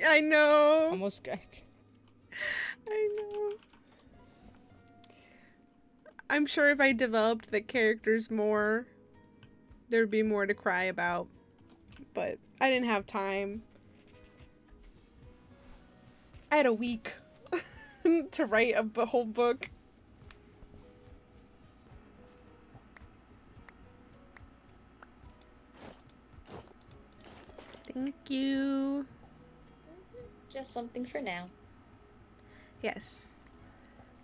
I know. Almost correct. I know. I'm sure if I developed the characters more, there'd be more to cry about. But I didn't have time. I had a week *laughs* to write a whole book. Thank you. Just something for now. Yes.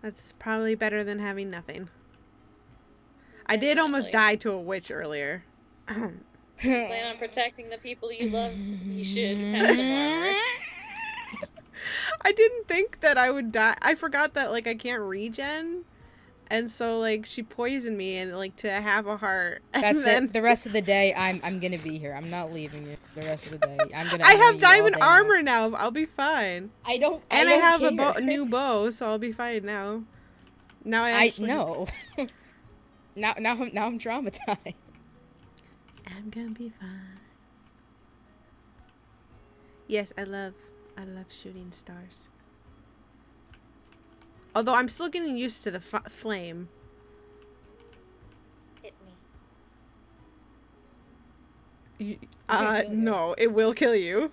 That's probably better than having nothing. I did almost die to a witch earlier. Plan on protecting the people you love. You should have some armor. *laughs* I didn't think that I would die. I forgot that like I can't regen. And so like she poisoned me and like to have a heart. *laughs* And That's then it. The rest of the day, I'm I'm gonna be here. I'm not leaving you. The rest of the day, I'm gonna. *laughs* I have diamond day now. armor now. I'll be fine. I don't. And I, don't have a bow, care. new bow, so I'll be fine now. Now I I know. *laughs* now, now, I'm now I'm traumatized. I'm gonna be fine. Yes, I love I love shooting stars. Although I'm still getting used to the f- flame. Hit me. You, can't uh, kill you. no, it will kill you.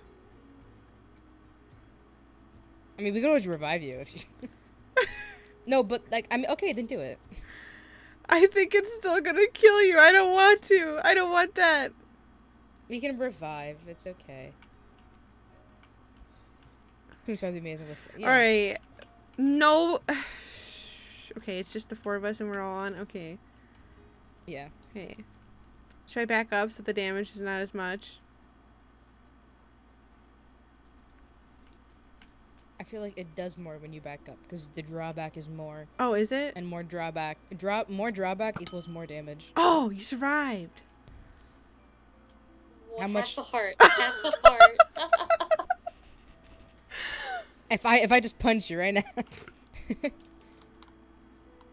I mean, we could always revive you if you. *laughs* no, but like, I mean, okay, then do it. I think it's still gonna kill you. I don't want to. I don't want that. We can revive. It's okay. Who sounds amazing with yeah. All right. No. *sighs* okay, it's just the four of us and we're all on. Okay. Yeah. Okay. Should I back up so the damage is not as much? I feel like it does more when you back up because the drawback is more, Oh, is it? and more drawback. Drop more drawback equals more damage. Oh, you survived. Well, How half much- a heart. Half a heart. *laughs* *laughs* If I if I just punch you right now. *laughs*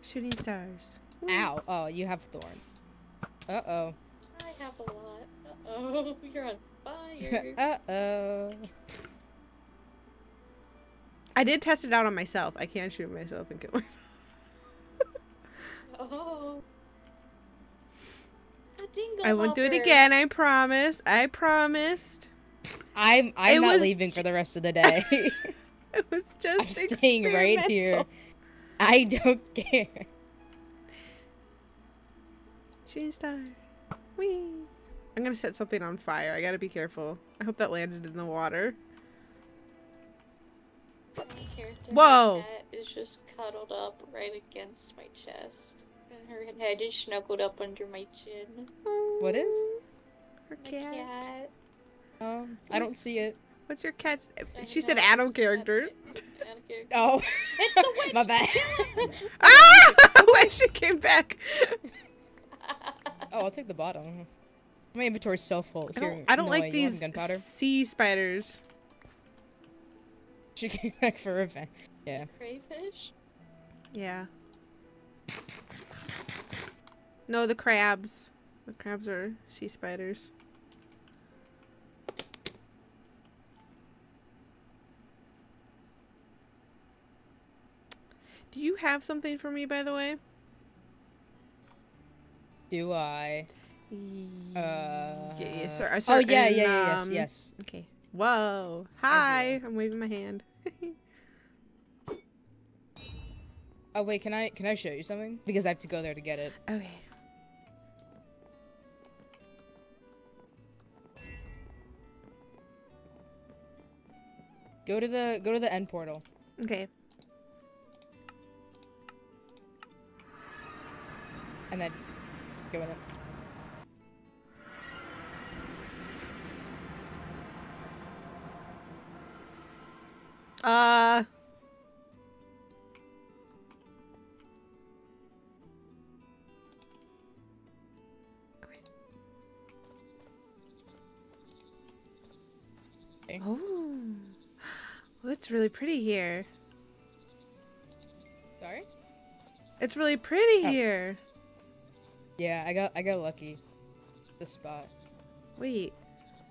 Shooting stars. Ooh. Ow! Oh, you have thorn. Uh oh. I have a lot. Uh oh, *laughs* you're on fire. *laughs* uh oh. I did test it out on myself. I can't shoot myself and kill myself. oh. A dingle I won't do it again. I promise. I promised. I'm I'm It not was leaving for the rest of the day. *laughs* It was I'm just staying right here. I don't *laughs* care. Shooting star. Whee. I'm gonna set something on fire. I gotta be careful. I hope that landed in the water. My Whoa. cat is just cuddled up right against my chest. And her head is snuggled up under my chin. What is? Her My cat. cat. Um, I don't see it. What's your cat's? I She said Adam character. Adam- Adam character. Oh, It's the *laughs* witch! My bad. ah! *laughs* when she came back. *laughs* oh, I'll take the bottom. My inventory's so full. I Here, don't, I don't Noah, like you these sea spiders. She came back for revenge. Yeah. Crayfish? Yeah. No, the crabs. The crabs are sea spiders. Do you have something for me, by the way? Do I? Uh. yeah, yeah, sir, a oh yeah, yeah, yeah, yes, um, yes. Okay. Whoa. Hi. I'm waving my hand. *laughs* Oh wait, can I can I show you something? Because I have to go there to get it. okay. Go to the go to the end portal. Okay. And then go in it. Uh. Okay. Oh. Well, it's really pretty here. Sorry? It's really pretty Oh. here. Yeah, I got I got lucky. This spot. Wait,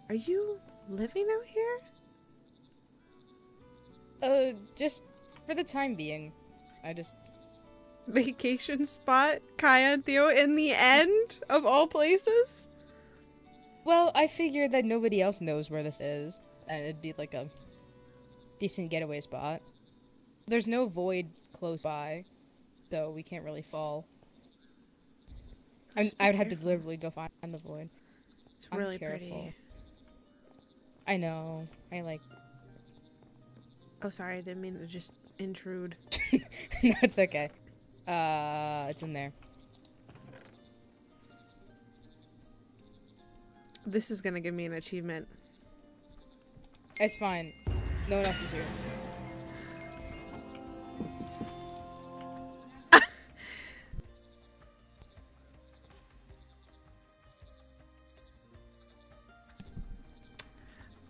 are you living out here? Uh, just for the time being. I just *laughs* Vacation spot, Kaya and Theo, in the end of all places? well, I figured that nobody else knows where this is, and it'd be like a decent getaway spot. There's no void close by, so we can't really fall. I would have to literally go find the void. It's I'm really careful. pretty. I know. I like. Oh, sorry, I didn't mean to just intrude. *laughs* no, it's okay. Uh, it's in there. This is gonna give me an achievement. It's fine. No one else is here.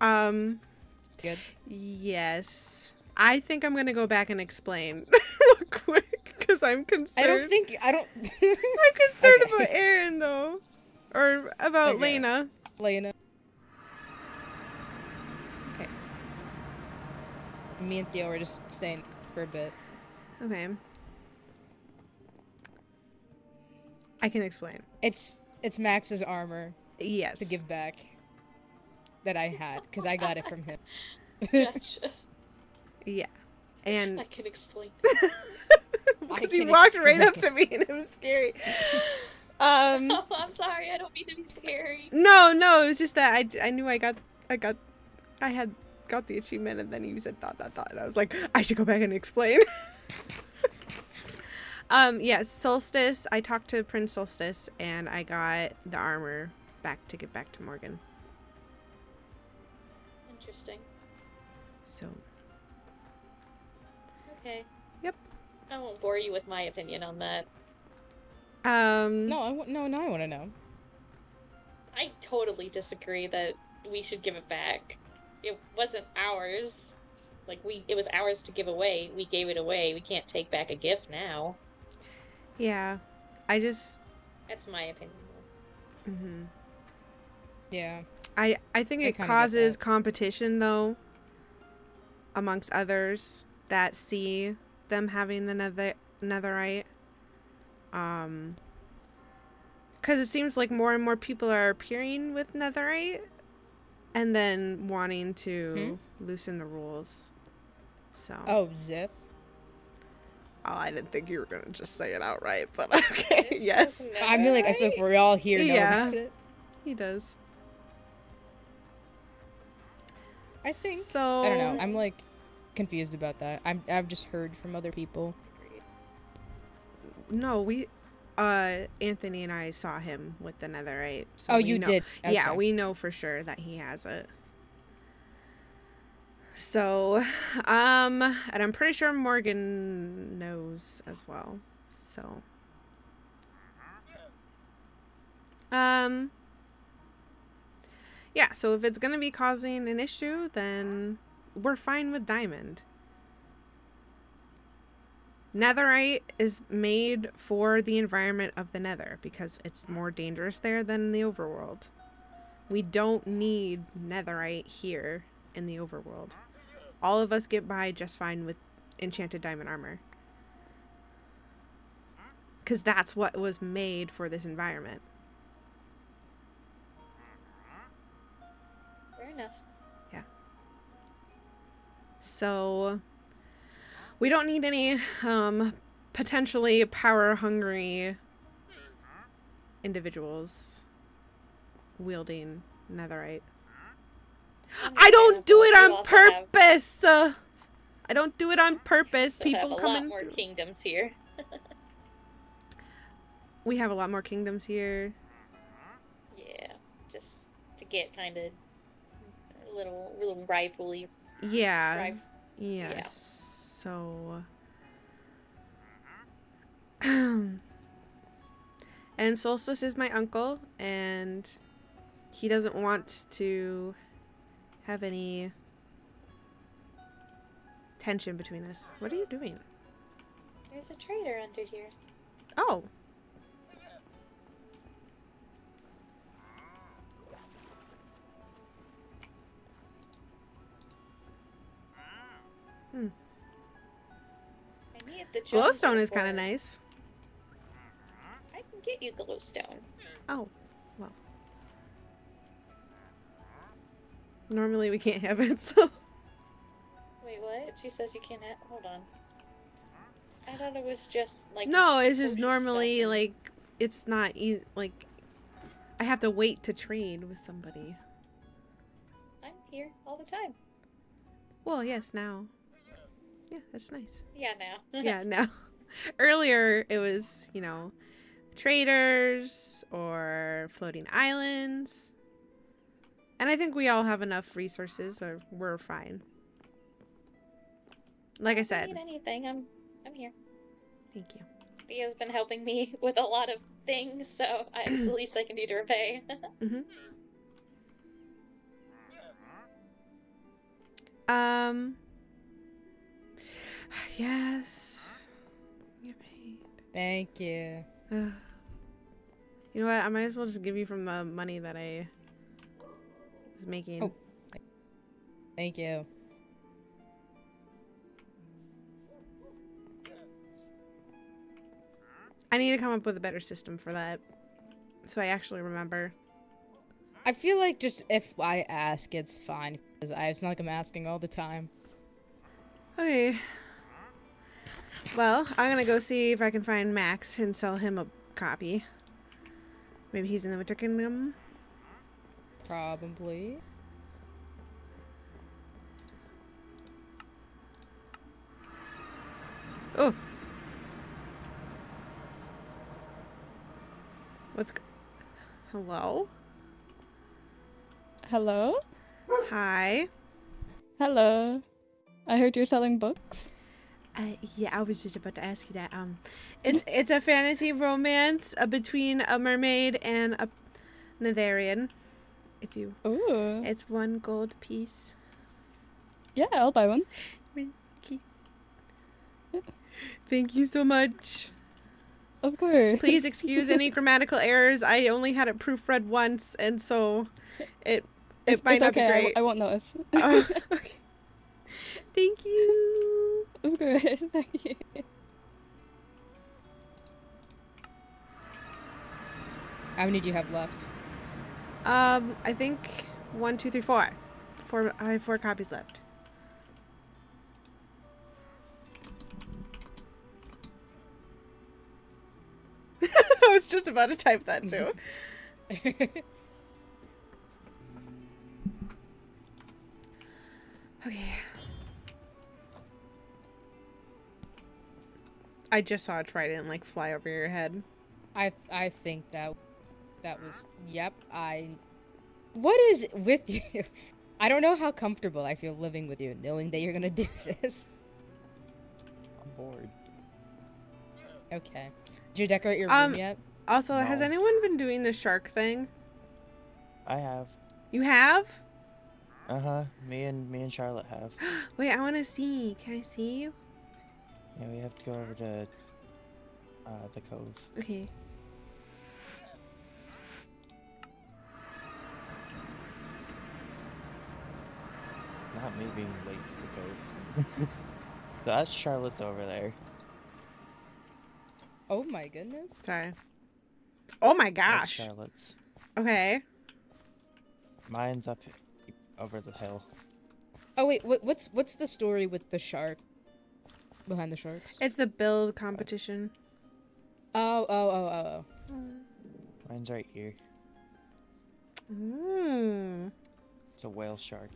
Um, Good. yes. I think I'm gonna go back and explain *laughs* real quick because I'm concerned. I don't think I don't. *laughs* I'm concerned Okay. about Erin though, or about Okay. Layna. Layna. Okay. Me and Theo were just staying for a bit. Okay. I can explain. It's it's Max's armor Yes. to give back that I had because I got it from him. *laughs* Gotcha. Yeah. And I can explain. *laughs* because he can walked right up to me and it was scary. *laughs* Um, Oh, I'm sorry. I don't mean to be scary. no, no, it was just that I, I knew I got I got I had got the achievement and then you said dot dot dot and I was like I should go back and explain. um, yes, Solstice. I talked to Prince Solstice and I got the armor back to get back to Morgan. So Okay. Yep. I won't bore you with my opinion on that. um No, I w- no, no, I want to know. I totally disagree that we should give it back. It wasn't ours. Like we it was ours to give away. We gave it away. We can't take back a gift now. yeah, I just That's my opinion. mhm. Yeah. I I think I it causes competition though amongst others that see them having the nether netherite. Um cuz it seems like more and more people are appearing with netherite and then wanting to loosen the rules. So Oh, Ziff. Oh, I didn't think you were going to just say it outright, but *laughs* okay. yes. I feel like I feel like we all here know Yeah. it. He does. I think. so I don't know. I'm like confused about that. I'm I've just heard from other people. No, we uh Anthony and I saw him with the netherite. So oh, you know- did. Yeah, we know for sure that he has it. So, um and I'm pretty sure Morgan knows as well. So um Yeah, so if it's going to be causing an issue, then we're fine with diamond. Netherite is made for the environment of the nether because it's more dangerous there than the overworld. We don't need netherite here in the overworld. All of us get by just fine with enchanted diamond armor. Because that's what was made for this environment. Enough. So we don't need any um, potentially power hungry individuals wielding netherite. I'm don't do it on purpose. Uh, I don't do it on *laughs* purpose. also have a lot more kingdoms here. *laughs* We have a lot more kingdoms here. Yeah, just to get kind of little little rivalry. Yeah. riv- Yes. So. *clears throat* and Solstice is my uncle, and he doesn't want to have any tension between us. What are you doing? There's a traitor under here. Oh. Hmm. I need the Glowstone is kind of nice. I can get you glowstone. Oh, well. Normally we can't have it, *laughs* so. Wait, what? She says you can't. Hold on. I thought it was just like. No, it's just normally stuff like it's not e- like I have to wait to trade with somebody. I'm here all the time. Well, yes, now. Yeah, that's nice. Yeah, now. *laughs* Yeah, now. *laughs* Earlier it was, you know, traders or floating islands. And I think we all have enough resources or we're fine. Like I If you said, Need anything? I'm. I'm here. thank you. Thea's been helping me *laughs* with a lot of things, so I, it's the *clears throat* least I can do to repay. Um *sighs* Yes. Get paid. Thank you. Ugh. You know what? I might as well just give you from the money that I was making. Oh. Thank you. I need to come up with a better system for that. So I actually remember. I feel like just if I ask, it's fine. Cause I, it's not like I'm asking all the time. Okay. Well, I'm gonna go see if I can find Max and sell him a copy. Maybe he's in the Winter Kingdom. Probably. Oh. What's. Hello? Hello? Hi. Hello. I heard you're selling books. Uh, yeah, I was just about to ask you that. Um, it's it's a fantasy romance uh, between a mermaid and a Netherian. If you, Ooh. it's one gold piece. Yeah, I'll buy one. Thank you so much. Of course. Please excuse any *laughs* grammatical errors. I only had it proofread once, and so it it It's- might it's not okay. be I great. I, won't notice. Oh, *laughs* okay. Thank you. Of course. *laughs* Thank you. How many do you have left? Um, I think one, two, three, four. Four. I have four copies left. *laughs* I was just about to type that too. *laughs* Okay. I just saw a trident like fly over your head. I I think that that was yep. I what is with you? *laughs* I don't know how comfortable I feel living with you, knowing that you're gonna do *laughs* this. I'm bored. Okay. Did you decorate your Um, room yet? Also, has anyone been doing the shark thing? I have. You have? Uh huh. Me and me and Charlotte have. *gasps* Wait, I want to see. Can I see you? Yeah, we have to go over to uh, the cove. Okay. Not me being late to the cove. *laughs* so that's Charlotte's over there. Oh my goodness. Sorry. Oh my That's gosh. Charlotte's. Okay. Mine's up over the hill. Oh wait, what what's what's the story with the shark? Behind the sharks? It's the build competition. Oh oh oh oh oh. Mine's right here. Ooh. It's a whale shark.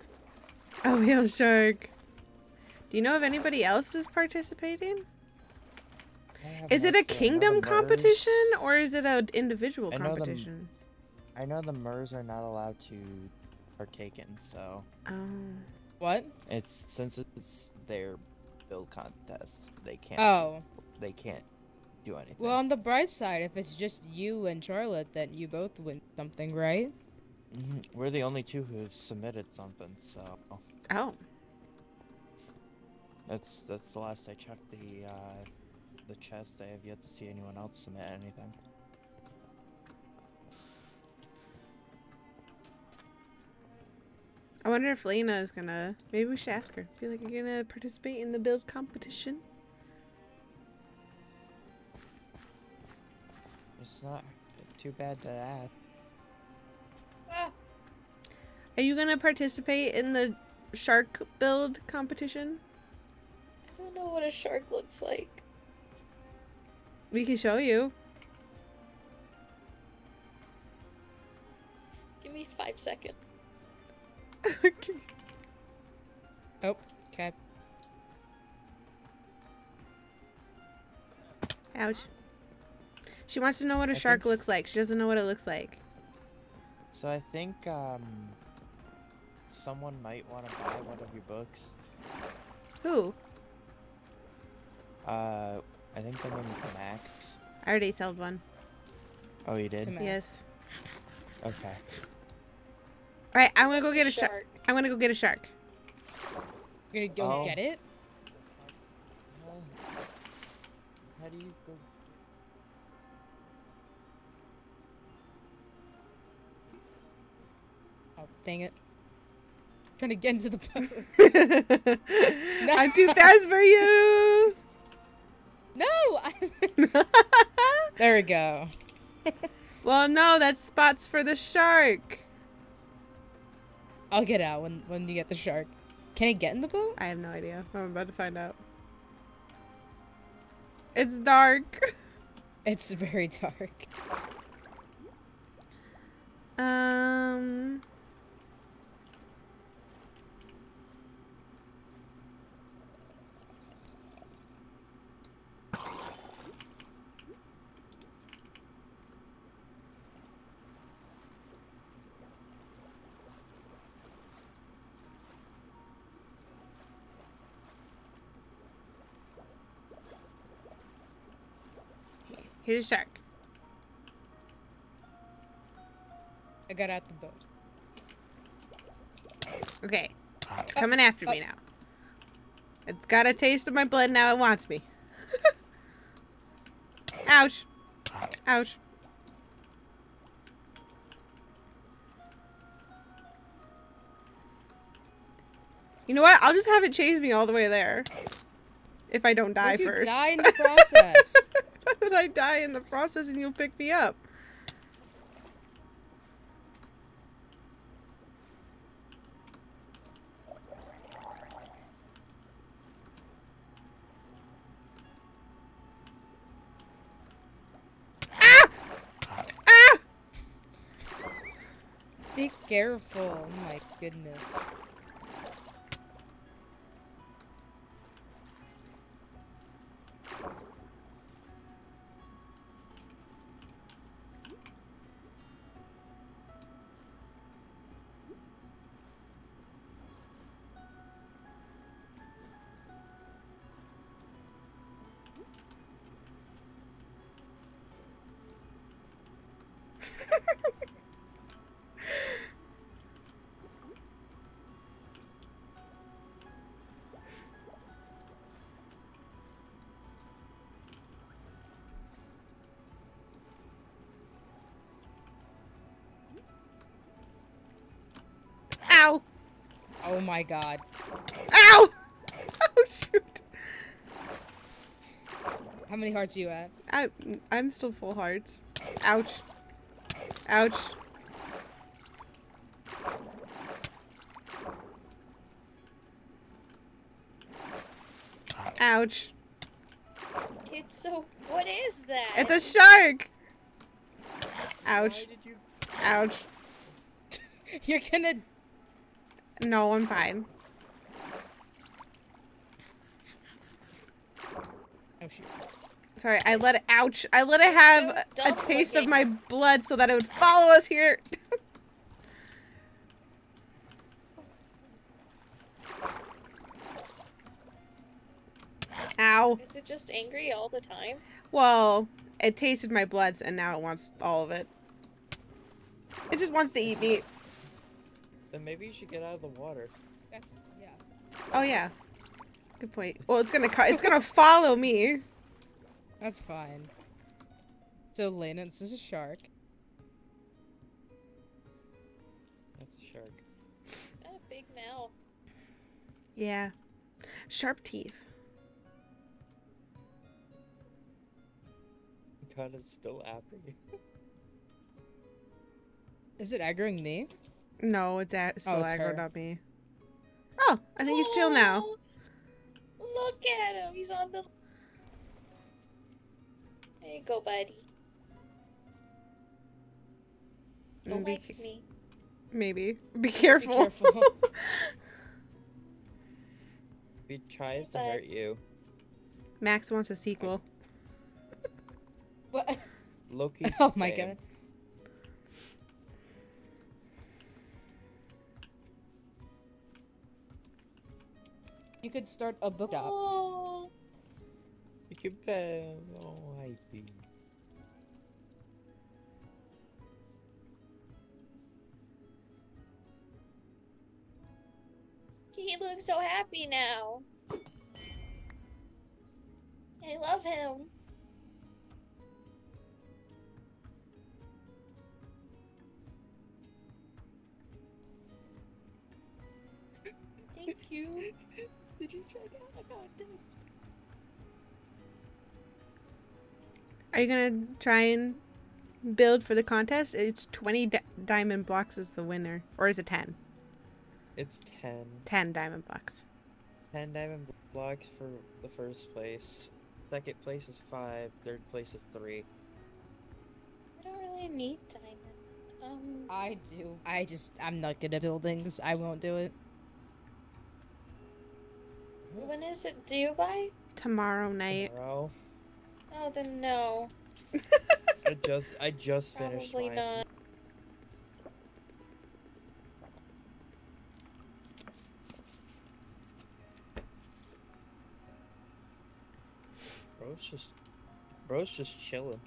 A whale shark. Do you know if anybody else is participating? Is it a clue. I know kingdom competition Murs- or is it an individual I know them- competition? I know the Murs are not allowed to partake in, so oh. What? it's since it's their build contest, they can't. Oh. They can't do anything. Well, on the bright side, if it's just you and Charlotte, then you both win something, right? Mhm, We're the only two who have submitted something, so Oh. that's that's the last I checked the uh, the chest. I have yet to see anyone else submit anything. I wonder if Layna is gonna. Maybe we should ask her. Feel like you're gonna participate in the build competition? It's not too bad to ask. Ah. Are you gonna participate in the shark build competition? I don't know what a shark looks like. We can show you. Give me five seconds. Okay. *laughs* Oh, okay. Ouch. She wants to know what a I shark looks like. She doesn't know what it looks like. So I think um, someone might want to buy one of your books. Who? Uh, I think the name is Max. I already sold one. Oh, you did? Yes. Okay. Alright, I'm gonna go get a shark. I'm gonna go get a shark. You're gonna go Oh. get it? How do you go? Oh, dang it. I'm trying to get into the boat. *laughs* I'm too *laughs* fast for you. *laughs* no! There we go. well, no, that's spots for the shark. I'll get out when when you get the shark. Can it get in the boat? I have no idea. I'm about to find out. It's dark. *laughs* It's very dark. Um. Here's a shark. I got out the boat. Okay. It's coming after me uh. now. It's got a taste of my blood now it wants me. *laughs* Ouch. Ouch. You know what? I'll just have it chase me all the way there. If I don't die you first. die in the *laughs* process? *laughs* Then I die in the process and you'll pick me up. Ah! Ah! Be careful. Oh my goodness. Ow! Oh my god. Ow! *laughs* Oh shoot! How many hearts are you at? I, I'm still full hearts. Ouch. Ouch. Ouch. It's so. What is that? It's a shark! Ouch. Why did you? Ouch. *laughs* You're gonna. No, I'm fine. Oh shoot. Sorry, I let it. Ouch. I let it have a, a taste of my blood so that it would follow us here. *laughs* Ow. Is it just angry all the time? Well, it tasted my bloods and now it wants all of it. It just wants to eat me. Then maybe you should get out of the water. That's, yeah. Oh yeah. Good point. Well, it's gonna co- it's gonna follow me. That's fine. So, Layna, this is a shark. That's a shark. It's got a big mouth. Yeah. Sharp teeth. God, it's still after you. Is it aggroing me? No, it's at oh, still Oh, it's aggroed her. on me. Oh, I think he's chill now. Oh, Look at him. He's on the. There you go, buddy. He Mm, be likes me. maybe. Be careful. careful. *laughs* He tries to But- hurt you, Max wants a sequel. *laughs* What? Loki. *laughs* Oh my god. You could start a book shop. Oh, You can. I see. he looks so happy now. I love him. Thank you. *laughs* Did you try that? I got Are you gonna try and build for the contest? It's 20 di- diamond blocks is the winner. Or is it 10? It's 10. 10 diamond blocks. 10 diamond blocks for the first place. Second place is five. Third place is three. I don't really need diamond. Um, I do. I just I'm not good at buildings. I won't do it. when is it due by? Tomorrow night. Tomorrow. Oh, then no. I just I just *laughs* finished Probably mine. not. Bro's just Bro's just chilling.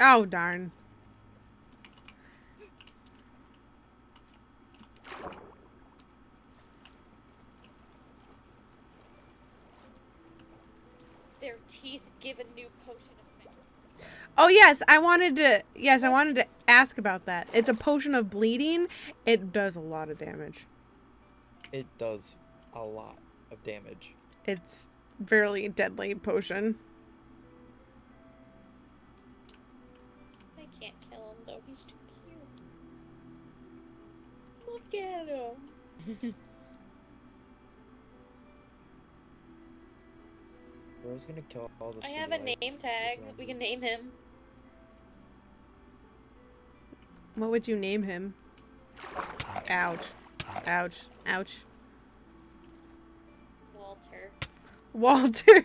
Oh darn. Their teeth give a new potion of magic. Oh yes, I wanted to. Yes, I wanted to ask about that. It's a potion of bleeding. It does a lot of damage. It does a lot of damage. It's fairly deadly potion. I can't kill him though. He's too cute. Look at him. *laughs* Bro's gonna kill all the I have a name tag. We can name him. What would you name him? Ouch. Ouch. Ouch. Walter. Walter.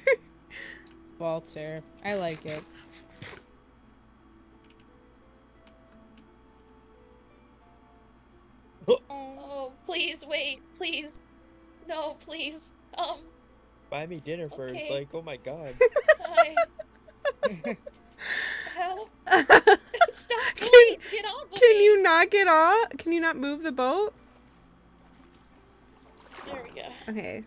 *laughs* Walter. I like it. Oh, please wait, please. No, please. Um, Buy me dinner first. Okay. Like, oh my god. *laughs* *laughs* Help. Stop, Can- please. Get off of Can me. you not get off? Can you not move the boat? There we go. Okay.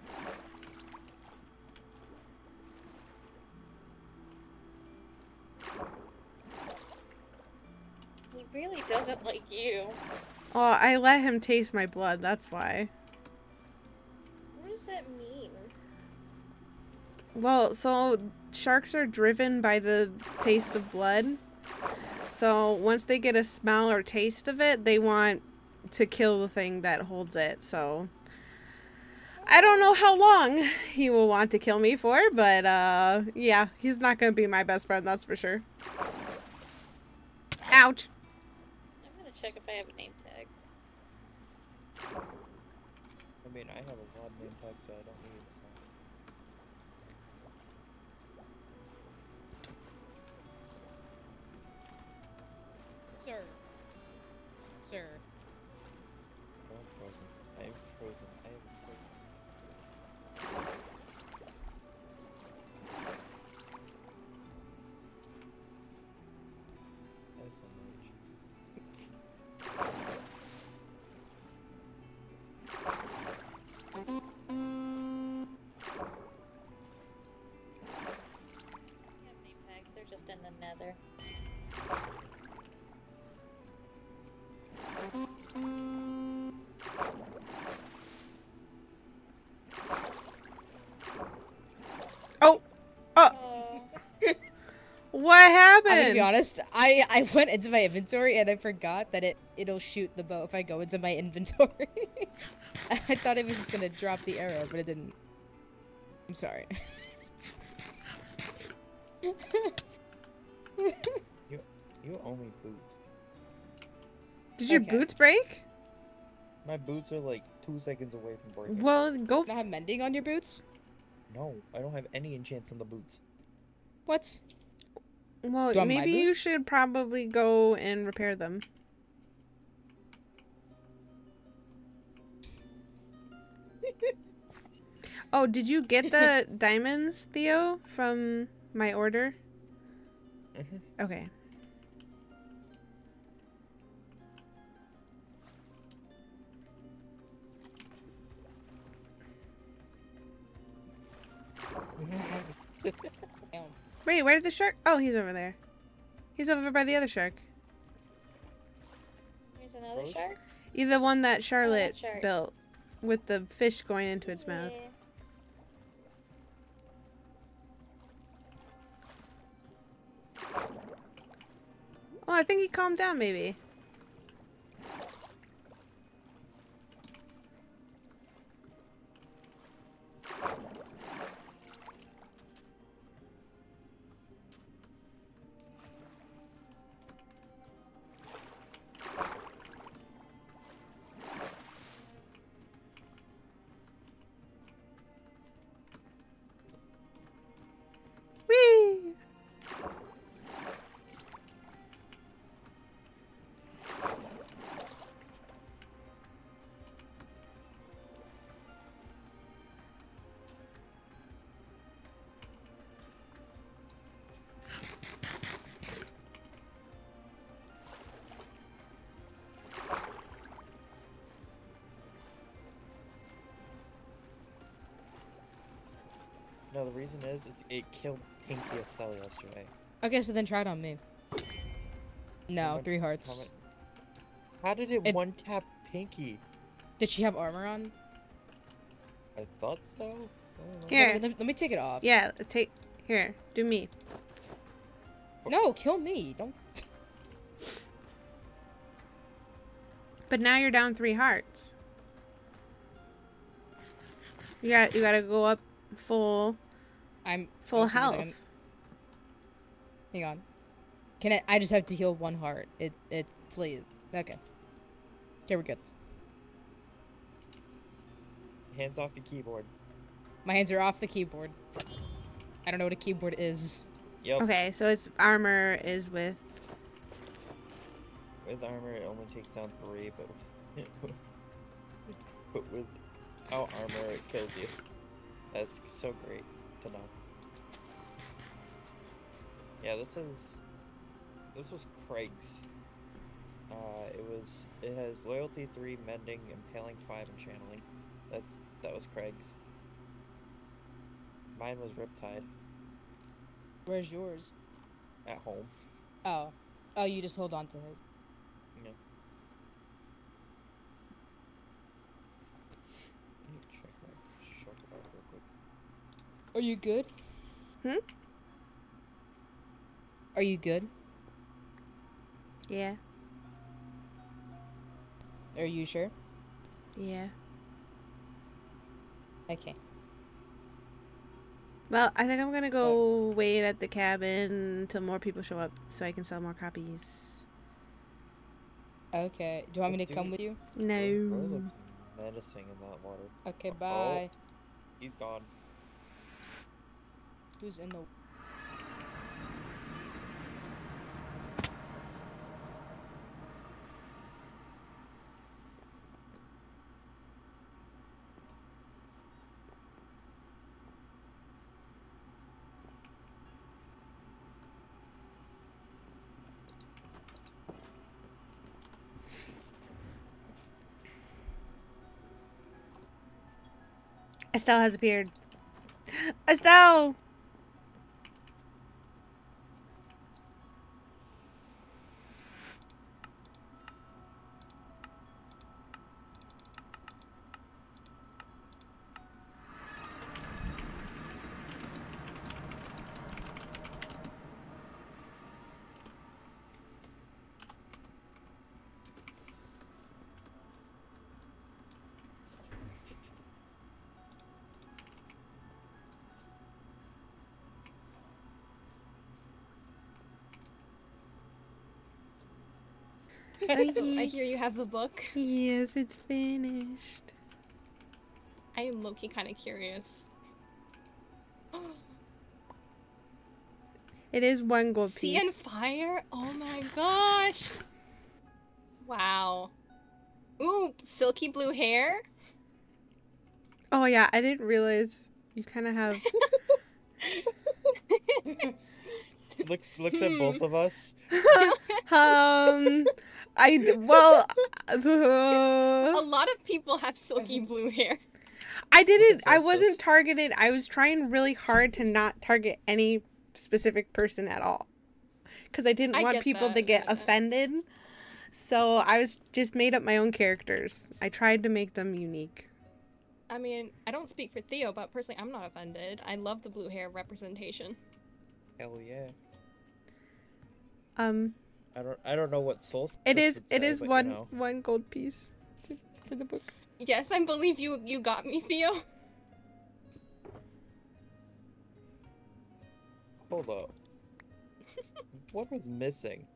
He really doesn't like you. Oh, I let him taste my blood. That's why. What does that mean? Well, so sharks are driven by the taste of blood. So once they get a smell or taste of it, they want to kill the thing that holds it. So I don't know how long he will want to kill me for, but uh yeah, he's not going to be my best friend, that's for sure. Ouch. I'm gonna check if I have a name tag. I mean, I have a lot of name Sir. Sir. What happened? I'm gonna be honest. I I *laughs* went into my inventory and I forgot that it it'll shoot the bow if I go into my *laughs* inventory. *laughs* I thought it was just gonna drop the arrow, but it didn't. I'm sorry. You owe me boots. Did your Okay. boots break? My boots are like two seconds away from breaking. Well, go Not have mending on your boots? No, I don't have any enchants on the boots. What? Well, you maybe you should probably go and repair them. *laughs* oh, did you get the diamonds, Theo, from my order? Mhm. Okay. *laughs* Damn. Wait, where did the shark? Oh, he's over there. He's over by the other shark. there's another Rose? shark. Either the one oh, that Charlotte shark. built with the fish going into its mouth. Yeah. Oh, I think he calmed down, maybe. No, the reason is, is it killed Pinky Estelle yesterday. Okay, so then try it on me. No, much- three hearts. how did it, It- one tap Pinky? Did she have armor on? I thought so. I. Here. Let, let- let me take it off. Yeah, take here. Do me. No, kill me. Don't. But now you're down three hearts. You got you gotta go up full I'm full oh, give me health. Hang on. Can I? I just have to heal one heart. It it please. Okay. Okay, we're good. Hands off the keyboard. My hands are off the keyboard. I don't know what a keyboard is. Yep. Okay, so its armor is with With armor, it only takes down three, but *laughs* but without armor, it kills you. That's so great know. Yeah, this is this was Craig's. Uh, it was it has loyalty three, mending, impaling five, and channeling. That's that was Craig's. Mine was Riptide Where's yours? at home. Oh. Oh, you just hold on to his. Yeah. Let me check my shut out real quick. Are you good? Hmm? Are you good? yeah, Are you sure? yeah. Okay. Well, I think I'm gonna go wait at the cabin until more people show up so I can sell more copies. Okay. Do you want me to Do come you- with you? No. looks menacing in that water. Okay, Oh. bye. He's gone. In the Estelle has appeared. *gasps* Estelle! *laughs* I hear you have the book. Yes, it's finished. I am low-key kind of curious. *gasps* It is one gold Sea and fire? Oh my gosh! Wow. Ooh, silky blue hair? Oh yeah, I didn't realize you kind of have. *laughs* Looks looks at both Hmm. of us. *laughs* um, I d- well, A uh, lot of people have silky blue hair. I didn't. I wasn't targeted. I was trying really hard to not target any specific person at all, because I didn't I want people that, to get get that. offended. So I was just made up my own characters. I tried to make them unique. I mean, I don't speak for Theo, but personally, I'm not offended. I love the blue hair representation. Hell yeah. Um, I don't I don't know what soul. it Sister is. would It say, is but, you one know. one gold piece to, for the book. Yes, I believe you. You got me, Theo. Hold up. *laughs* what was missing?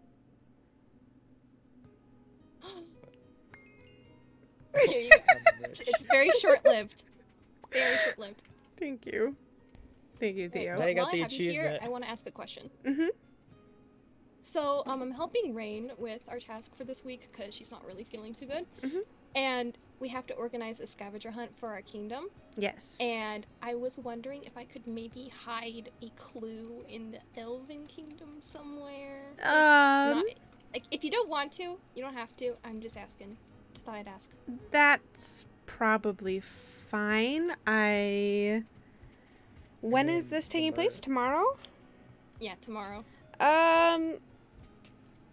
Here you *laughs* go. It's very short-lived. Very short-lived. Thank you. Thank you, Theo. Now you got while the I have you here. I want to ask a question. Mhm. So, um, I'm helping Rain with our task for this week because she's not really feeling too good, Mhm. and we have to organize a scavenger hunt for our kingdom. Yes. And I was wondering if I could maybe hide a clue in the Elven Kingdom somewhere. Like, um, not- like, if you don't want to, you don't have to. I'm just asking. Just thought I'd ask. that's probably fine. I When is this taking place? Tomorrow? Yeah, tomorrow. Um,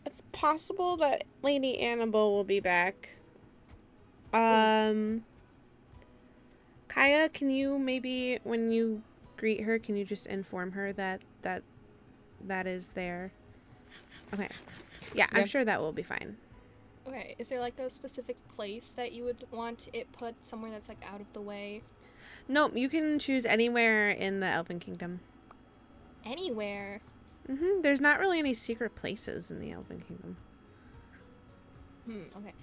it's possible that Lady Annabelle will be back. Um, Kaya, can you maybe when you greet her, can you just inform her that that that is there? Okay. Yeah, I'm Yeah. sure that will be fine. Okay, is there like a specific place that you would want it put somewhere that's like out of the way? No, you can choose anywhere in the Elven Kingdom. Anywhere. Hmm There's not really any secret places in the Elven Kingdom. Hmm, okay.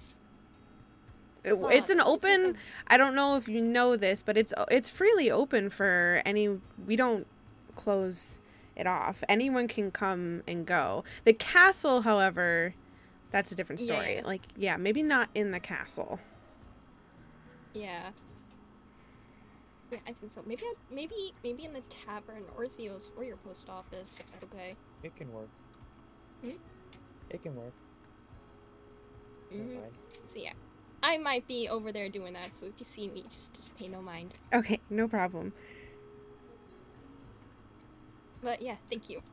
It- Huh, it's an open. I don't know if you know this, but it's it's freely open for any. We don't close it off. Anyone can come and go. The castle, however, that's a different story. yeah. Like, yeah, maybe not in the castle. Yeah. Yeah, I think so. Maybe, I- maybe, maybe in the tavern or Theo's or your post office. Okay. It can work. Hmm? It can work. Never hmm. So yeah, I might be over there doing that. So if you see me, just just pay no mind. Okay, no problem. But yeah, thank you. *laughs*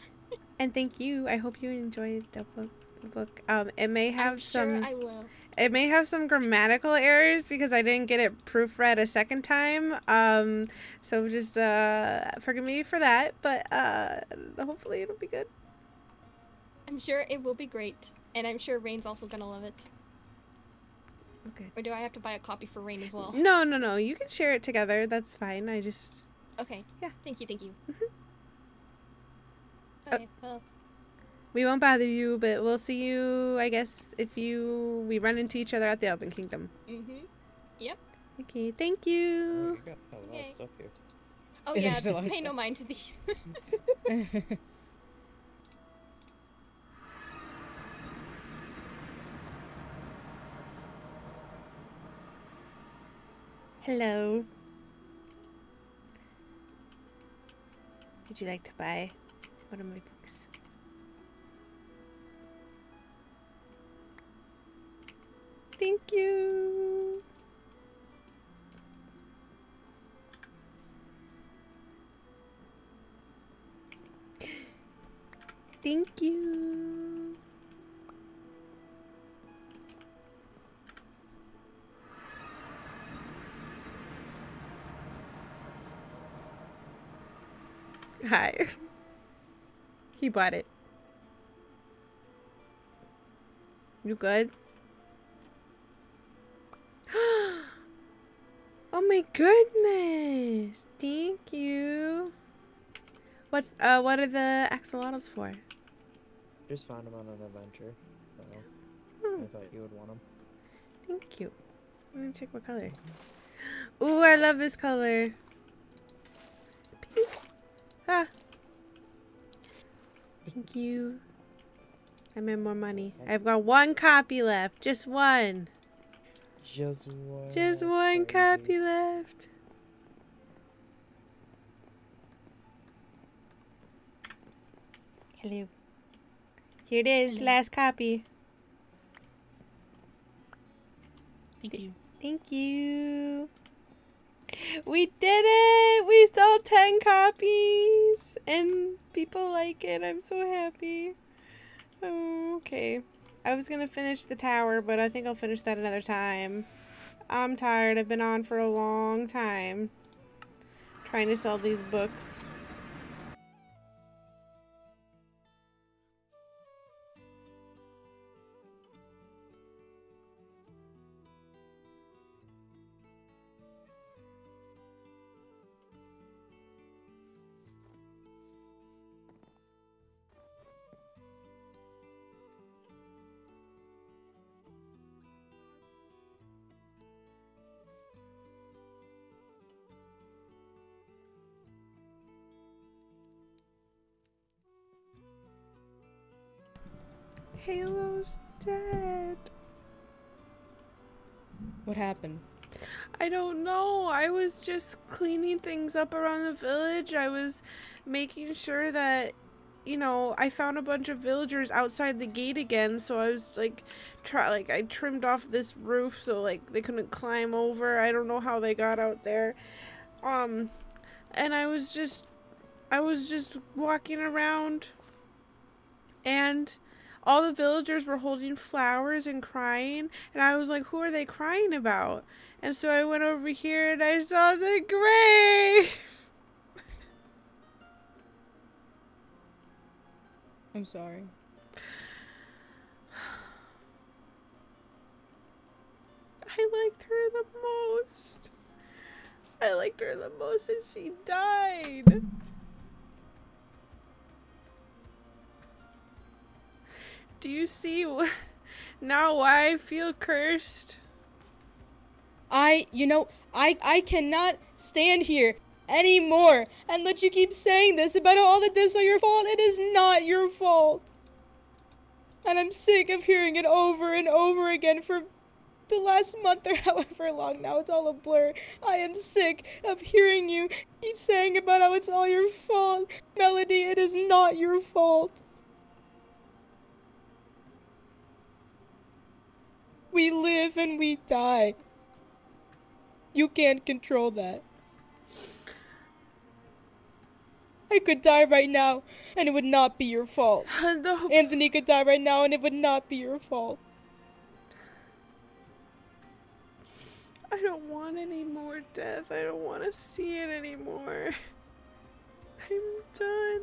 And thank you. I hope you enjoyed the book. Book. Um, it may have I'm some. sure I will. It may have some grammatical errors because I didn't get it proofread a second time. Um, so just uh, forgive me for that. But uh, hopefully it'll be good. I'm sure it will be great, and I'm sure Rain's also gonna love it. Okay. Or do I have to buy a copy for Rain as well? No, no, no. You can share it together. That's fine. I just. Okay. Yeah. Thank you. Thank you. Uh, Okay. Well, We won't bother you, but we'll see you. I guess if you we run into each other at the Elven Kingdom. Mm-hmm. Yep. Okay. Thank Oh, you. you got a lot Okay. of stuff here. Oh *laughs* Yeah, yeah. there's a lot of Pay no mind to these. *laughs* Hello. Would you like to buy one of my Thank you. Thank you. Hi. *laughs* he bought it. You good? *gasps* oh my goodness. Thank you. What's uh what are the axolotls for? Just found them on an adventure. So Hmm, I thought you would want them. thank you. Let me check what color. *gasps* Ooh, I love this color. Pink. Ah. Thank you. I made more money. *laughs* I've got one copy left. Just one. Just one. Just one crazy. copy left. Hello. Here it is, Hello. last copy. Thank you. Thank you. We did it! We sold 10 copies! And people like it. I'm so happy. Oh, okay. I was gonna finish the tower, but I think I'll finish that another time. I'm tired. I've been on for a long time. Trying to sell these books. I don't know. I was just cleaning things up around the village. I was making sure that you know, I found a bunch of villagers outside the gate again, so I was like try like I trimmed off this roof so like they couldn't climb over. I don't know how they got out there. Um and I was just I was just walking around and all the villagers were holding flowers and crying and I was like, who are they crying about? And so I went over here and I saw the grave. *laughs* I'm sorry. I liked her the most. I liked her the most and she died. Do you see *laughs* now why I feel cursed? I, you know, I, I cannot stand here anymore and let you keep saying this about all that this are your fault. It is not your fault. And I'm sick of hearing it over and over again for the last month or *laughs* however long now. It's all a blur. I am sick of hearing you keep saying about how it's all your fault. Melody, it is not your fault. We live and we die. You can't control that. I could die right now, and it would not be your fault. *laughs* no, Anthony could die right now, and it would not be your fault. I don't want any more death. I don't want to see it anymore. I'm done.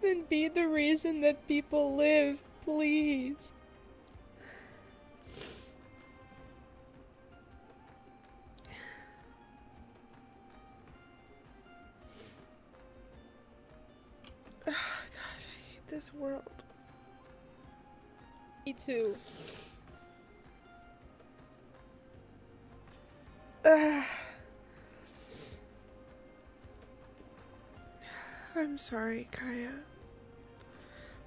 Then be the reason that people live, please. *sighs* Ah, gosh, I hate this world. Me too. *sighs* I'm sorry, Kaya.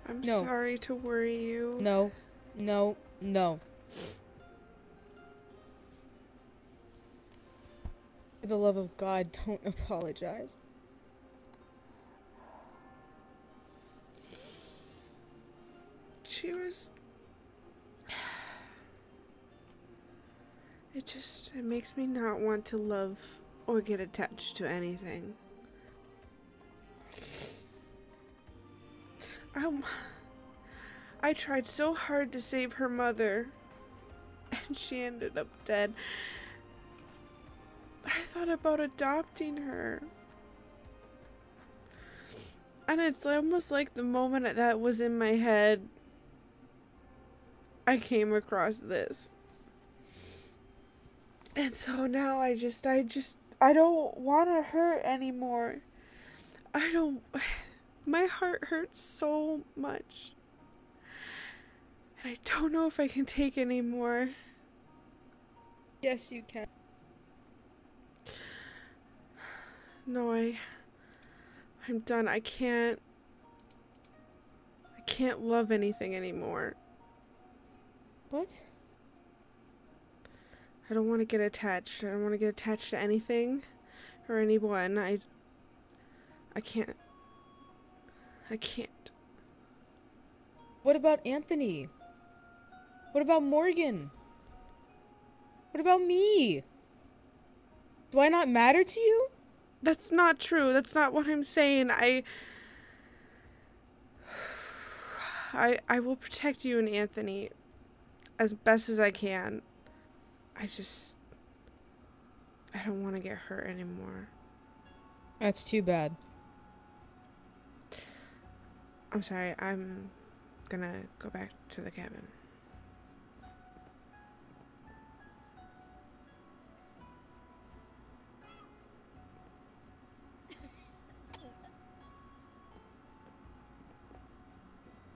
I'm No. sorry to worry you. No, no, no. For the love of God, don't *laughs* apologize. She was. *sighs* It just it makes me not want to love or get attached to anything. Um, I tried so hard to save her mother, and she ended up dead. I thought about adopting her. And it's almost like the moment that was in my head, I came across this. And so now I just, I just, I don't want to hurt anymore. I don't, my heart hurts so much. And I don't know if I can take anymore. Yes, you can. No, I, I'm done. I can't, I can't love anything anymore. What? I don't want to get attached. I don't want to get attached to anything or anyone. I I can't. I can't. What about Anthony? What about Morgan? What about me? Do I not matter to you? That's not true. That's not what I'm saying. I *sighs* I I will protect you and Anthony as best as I can. I just I don't want to get hurt anymore. That's too bad. I'm sorry. I'm gonna go back to the cabin.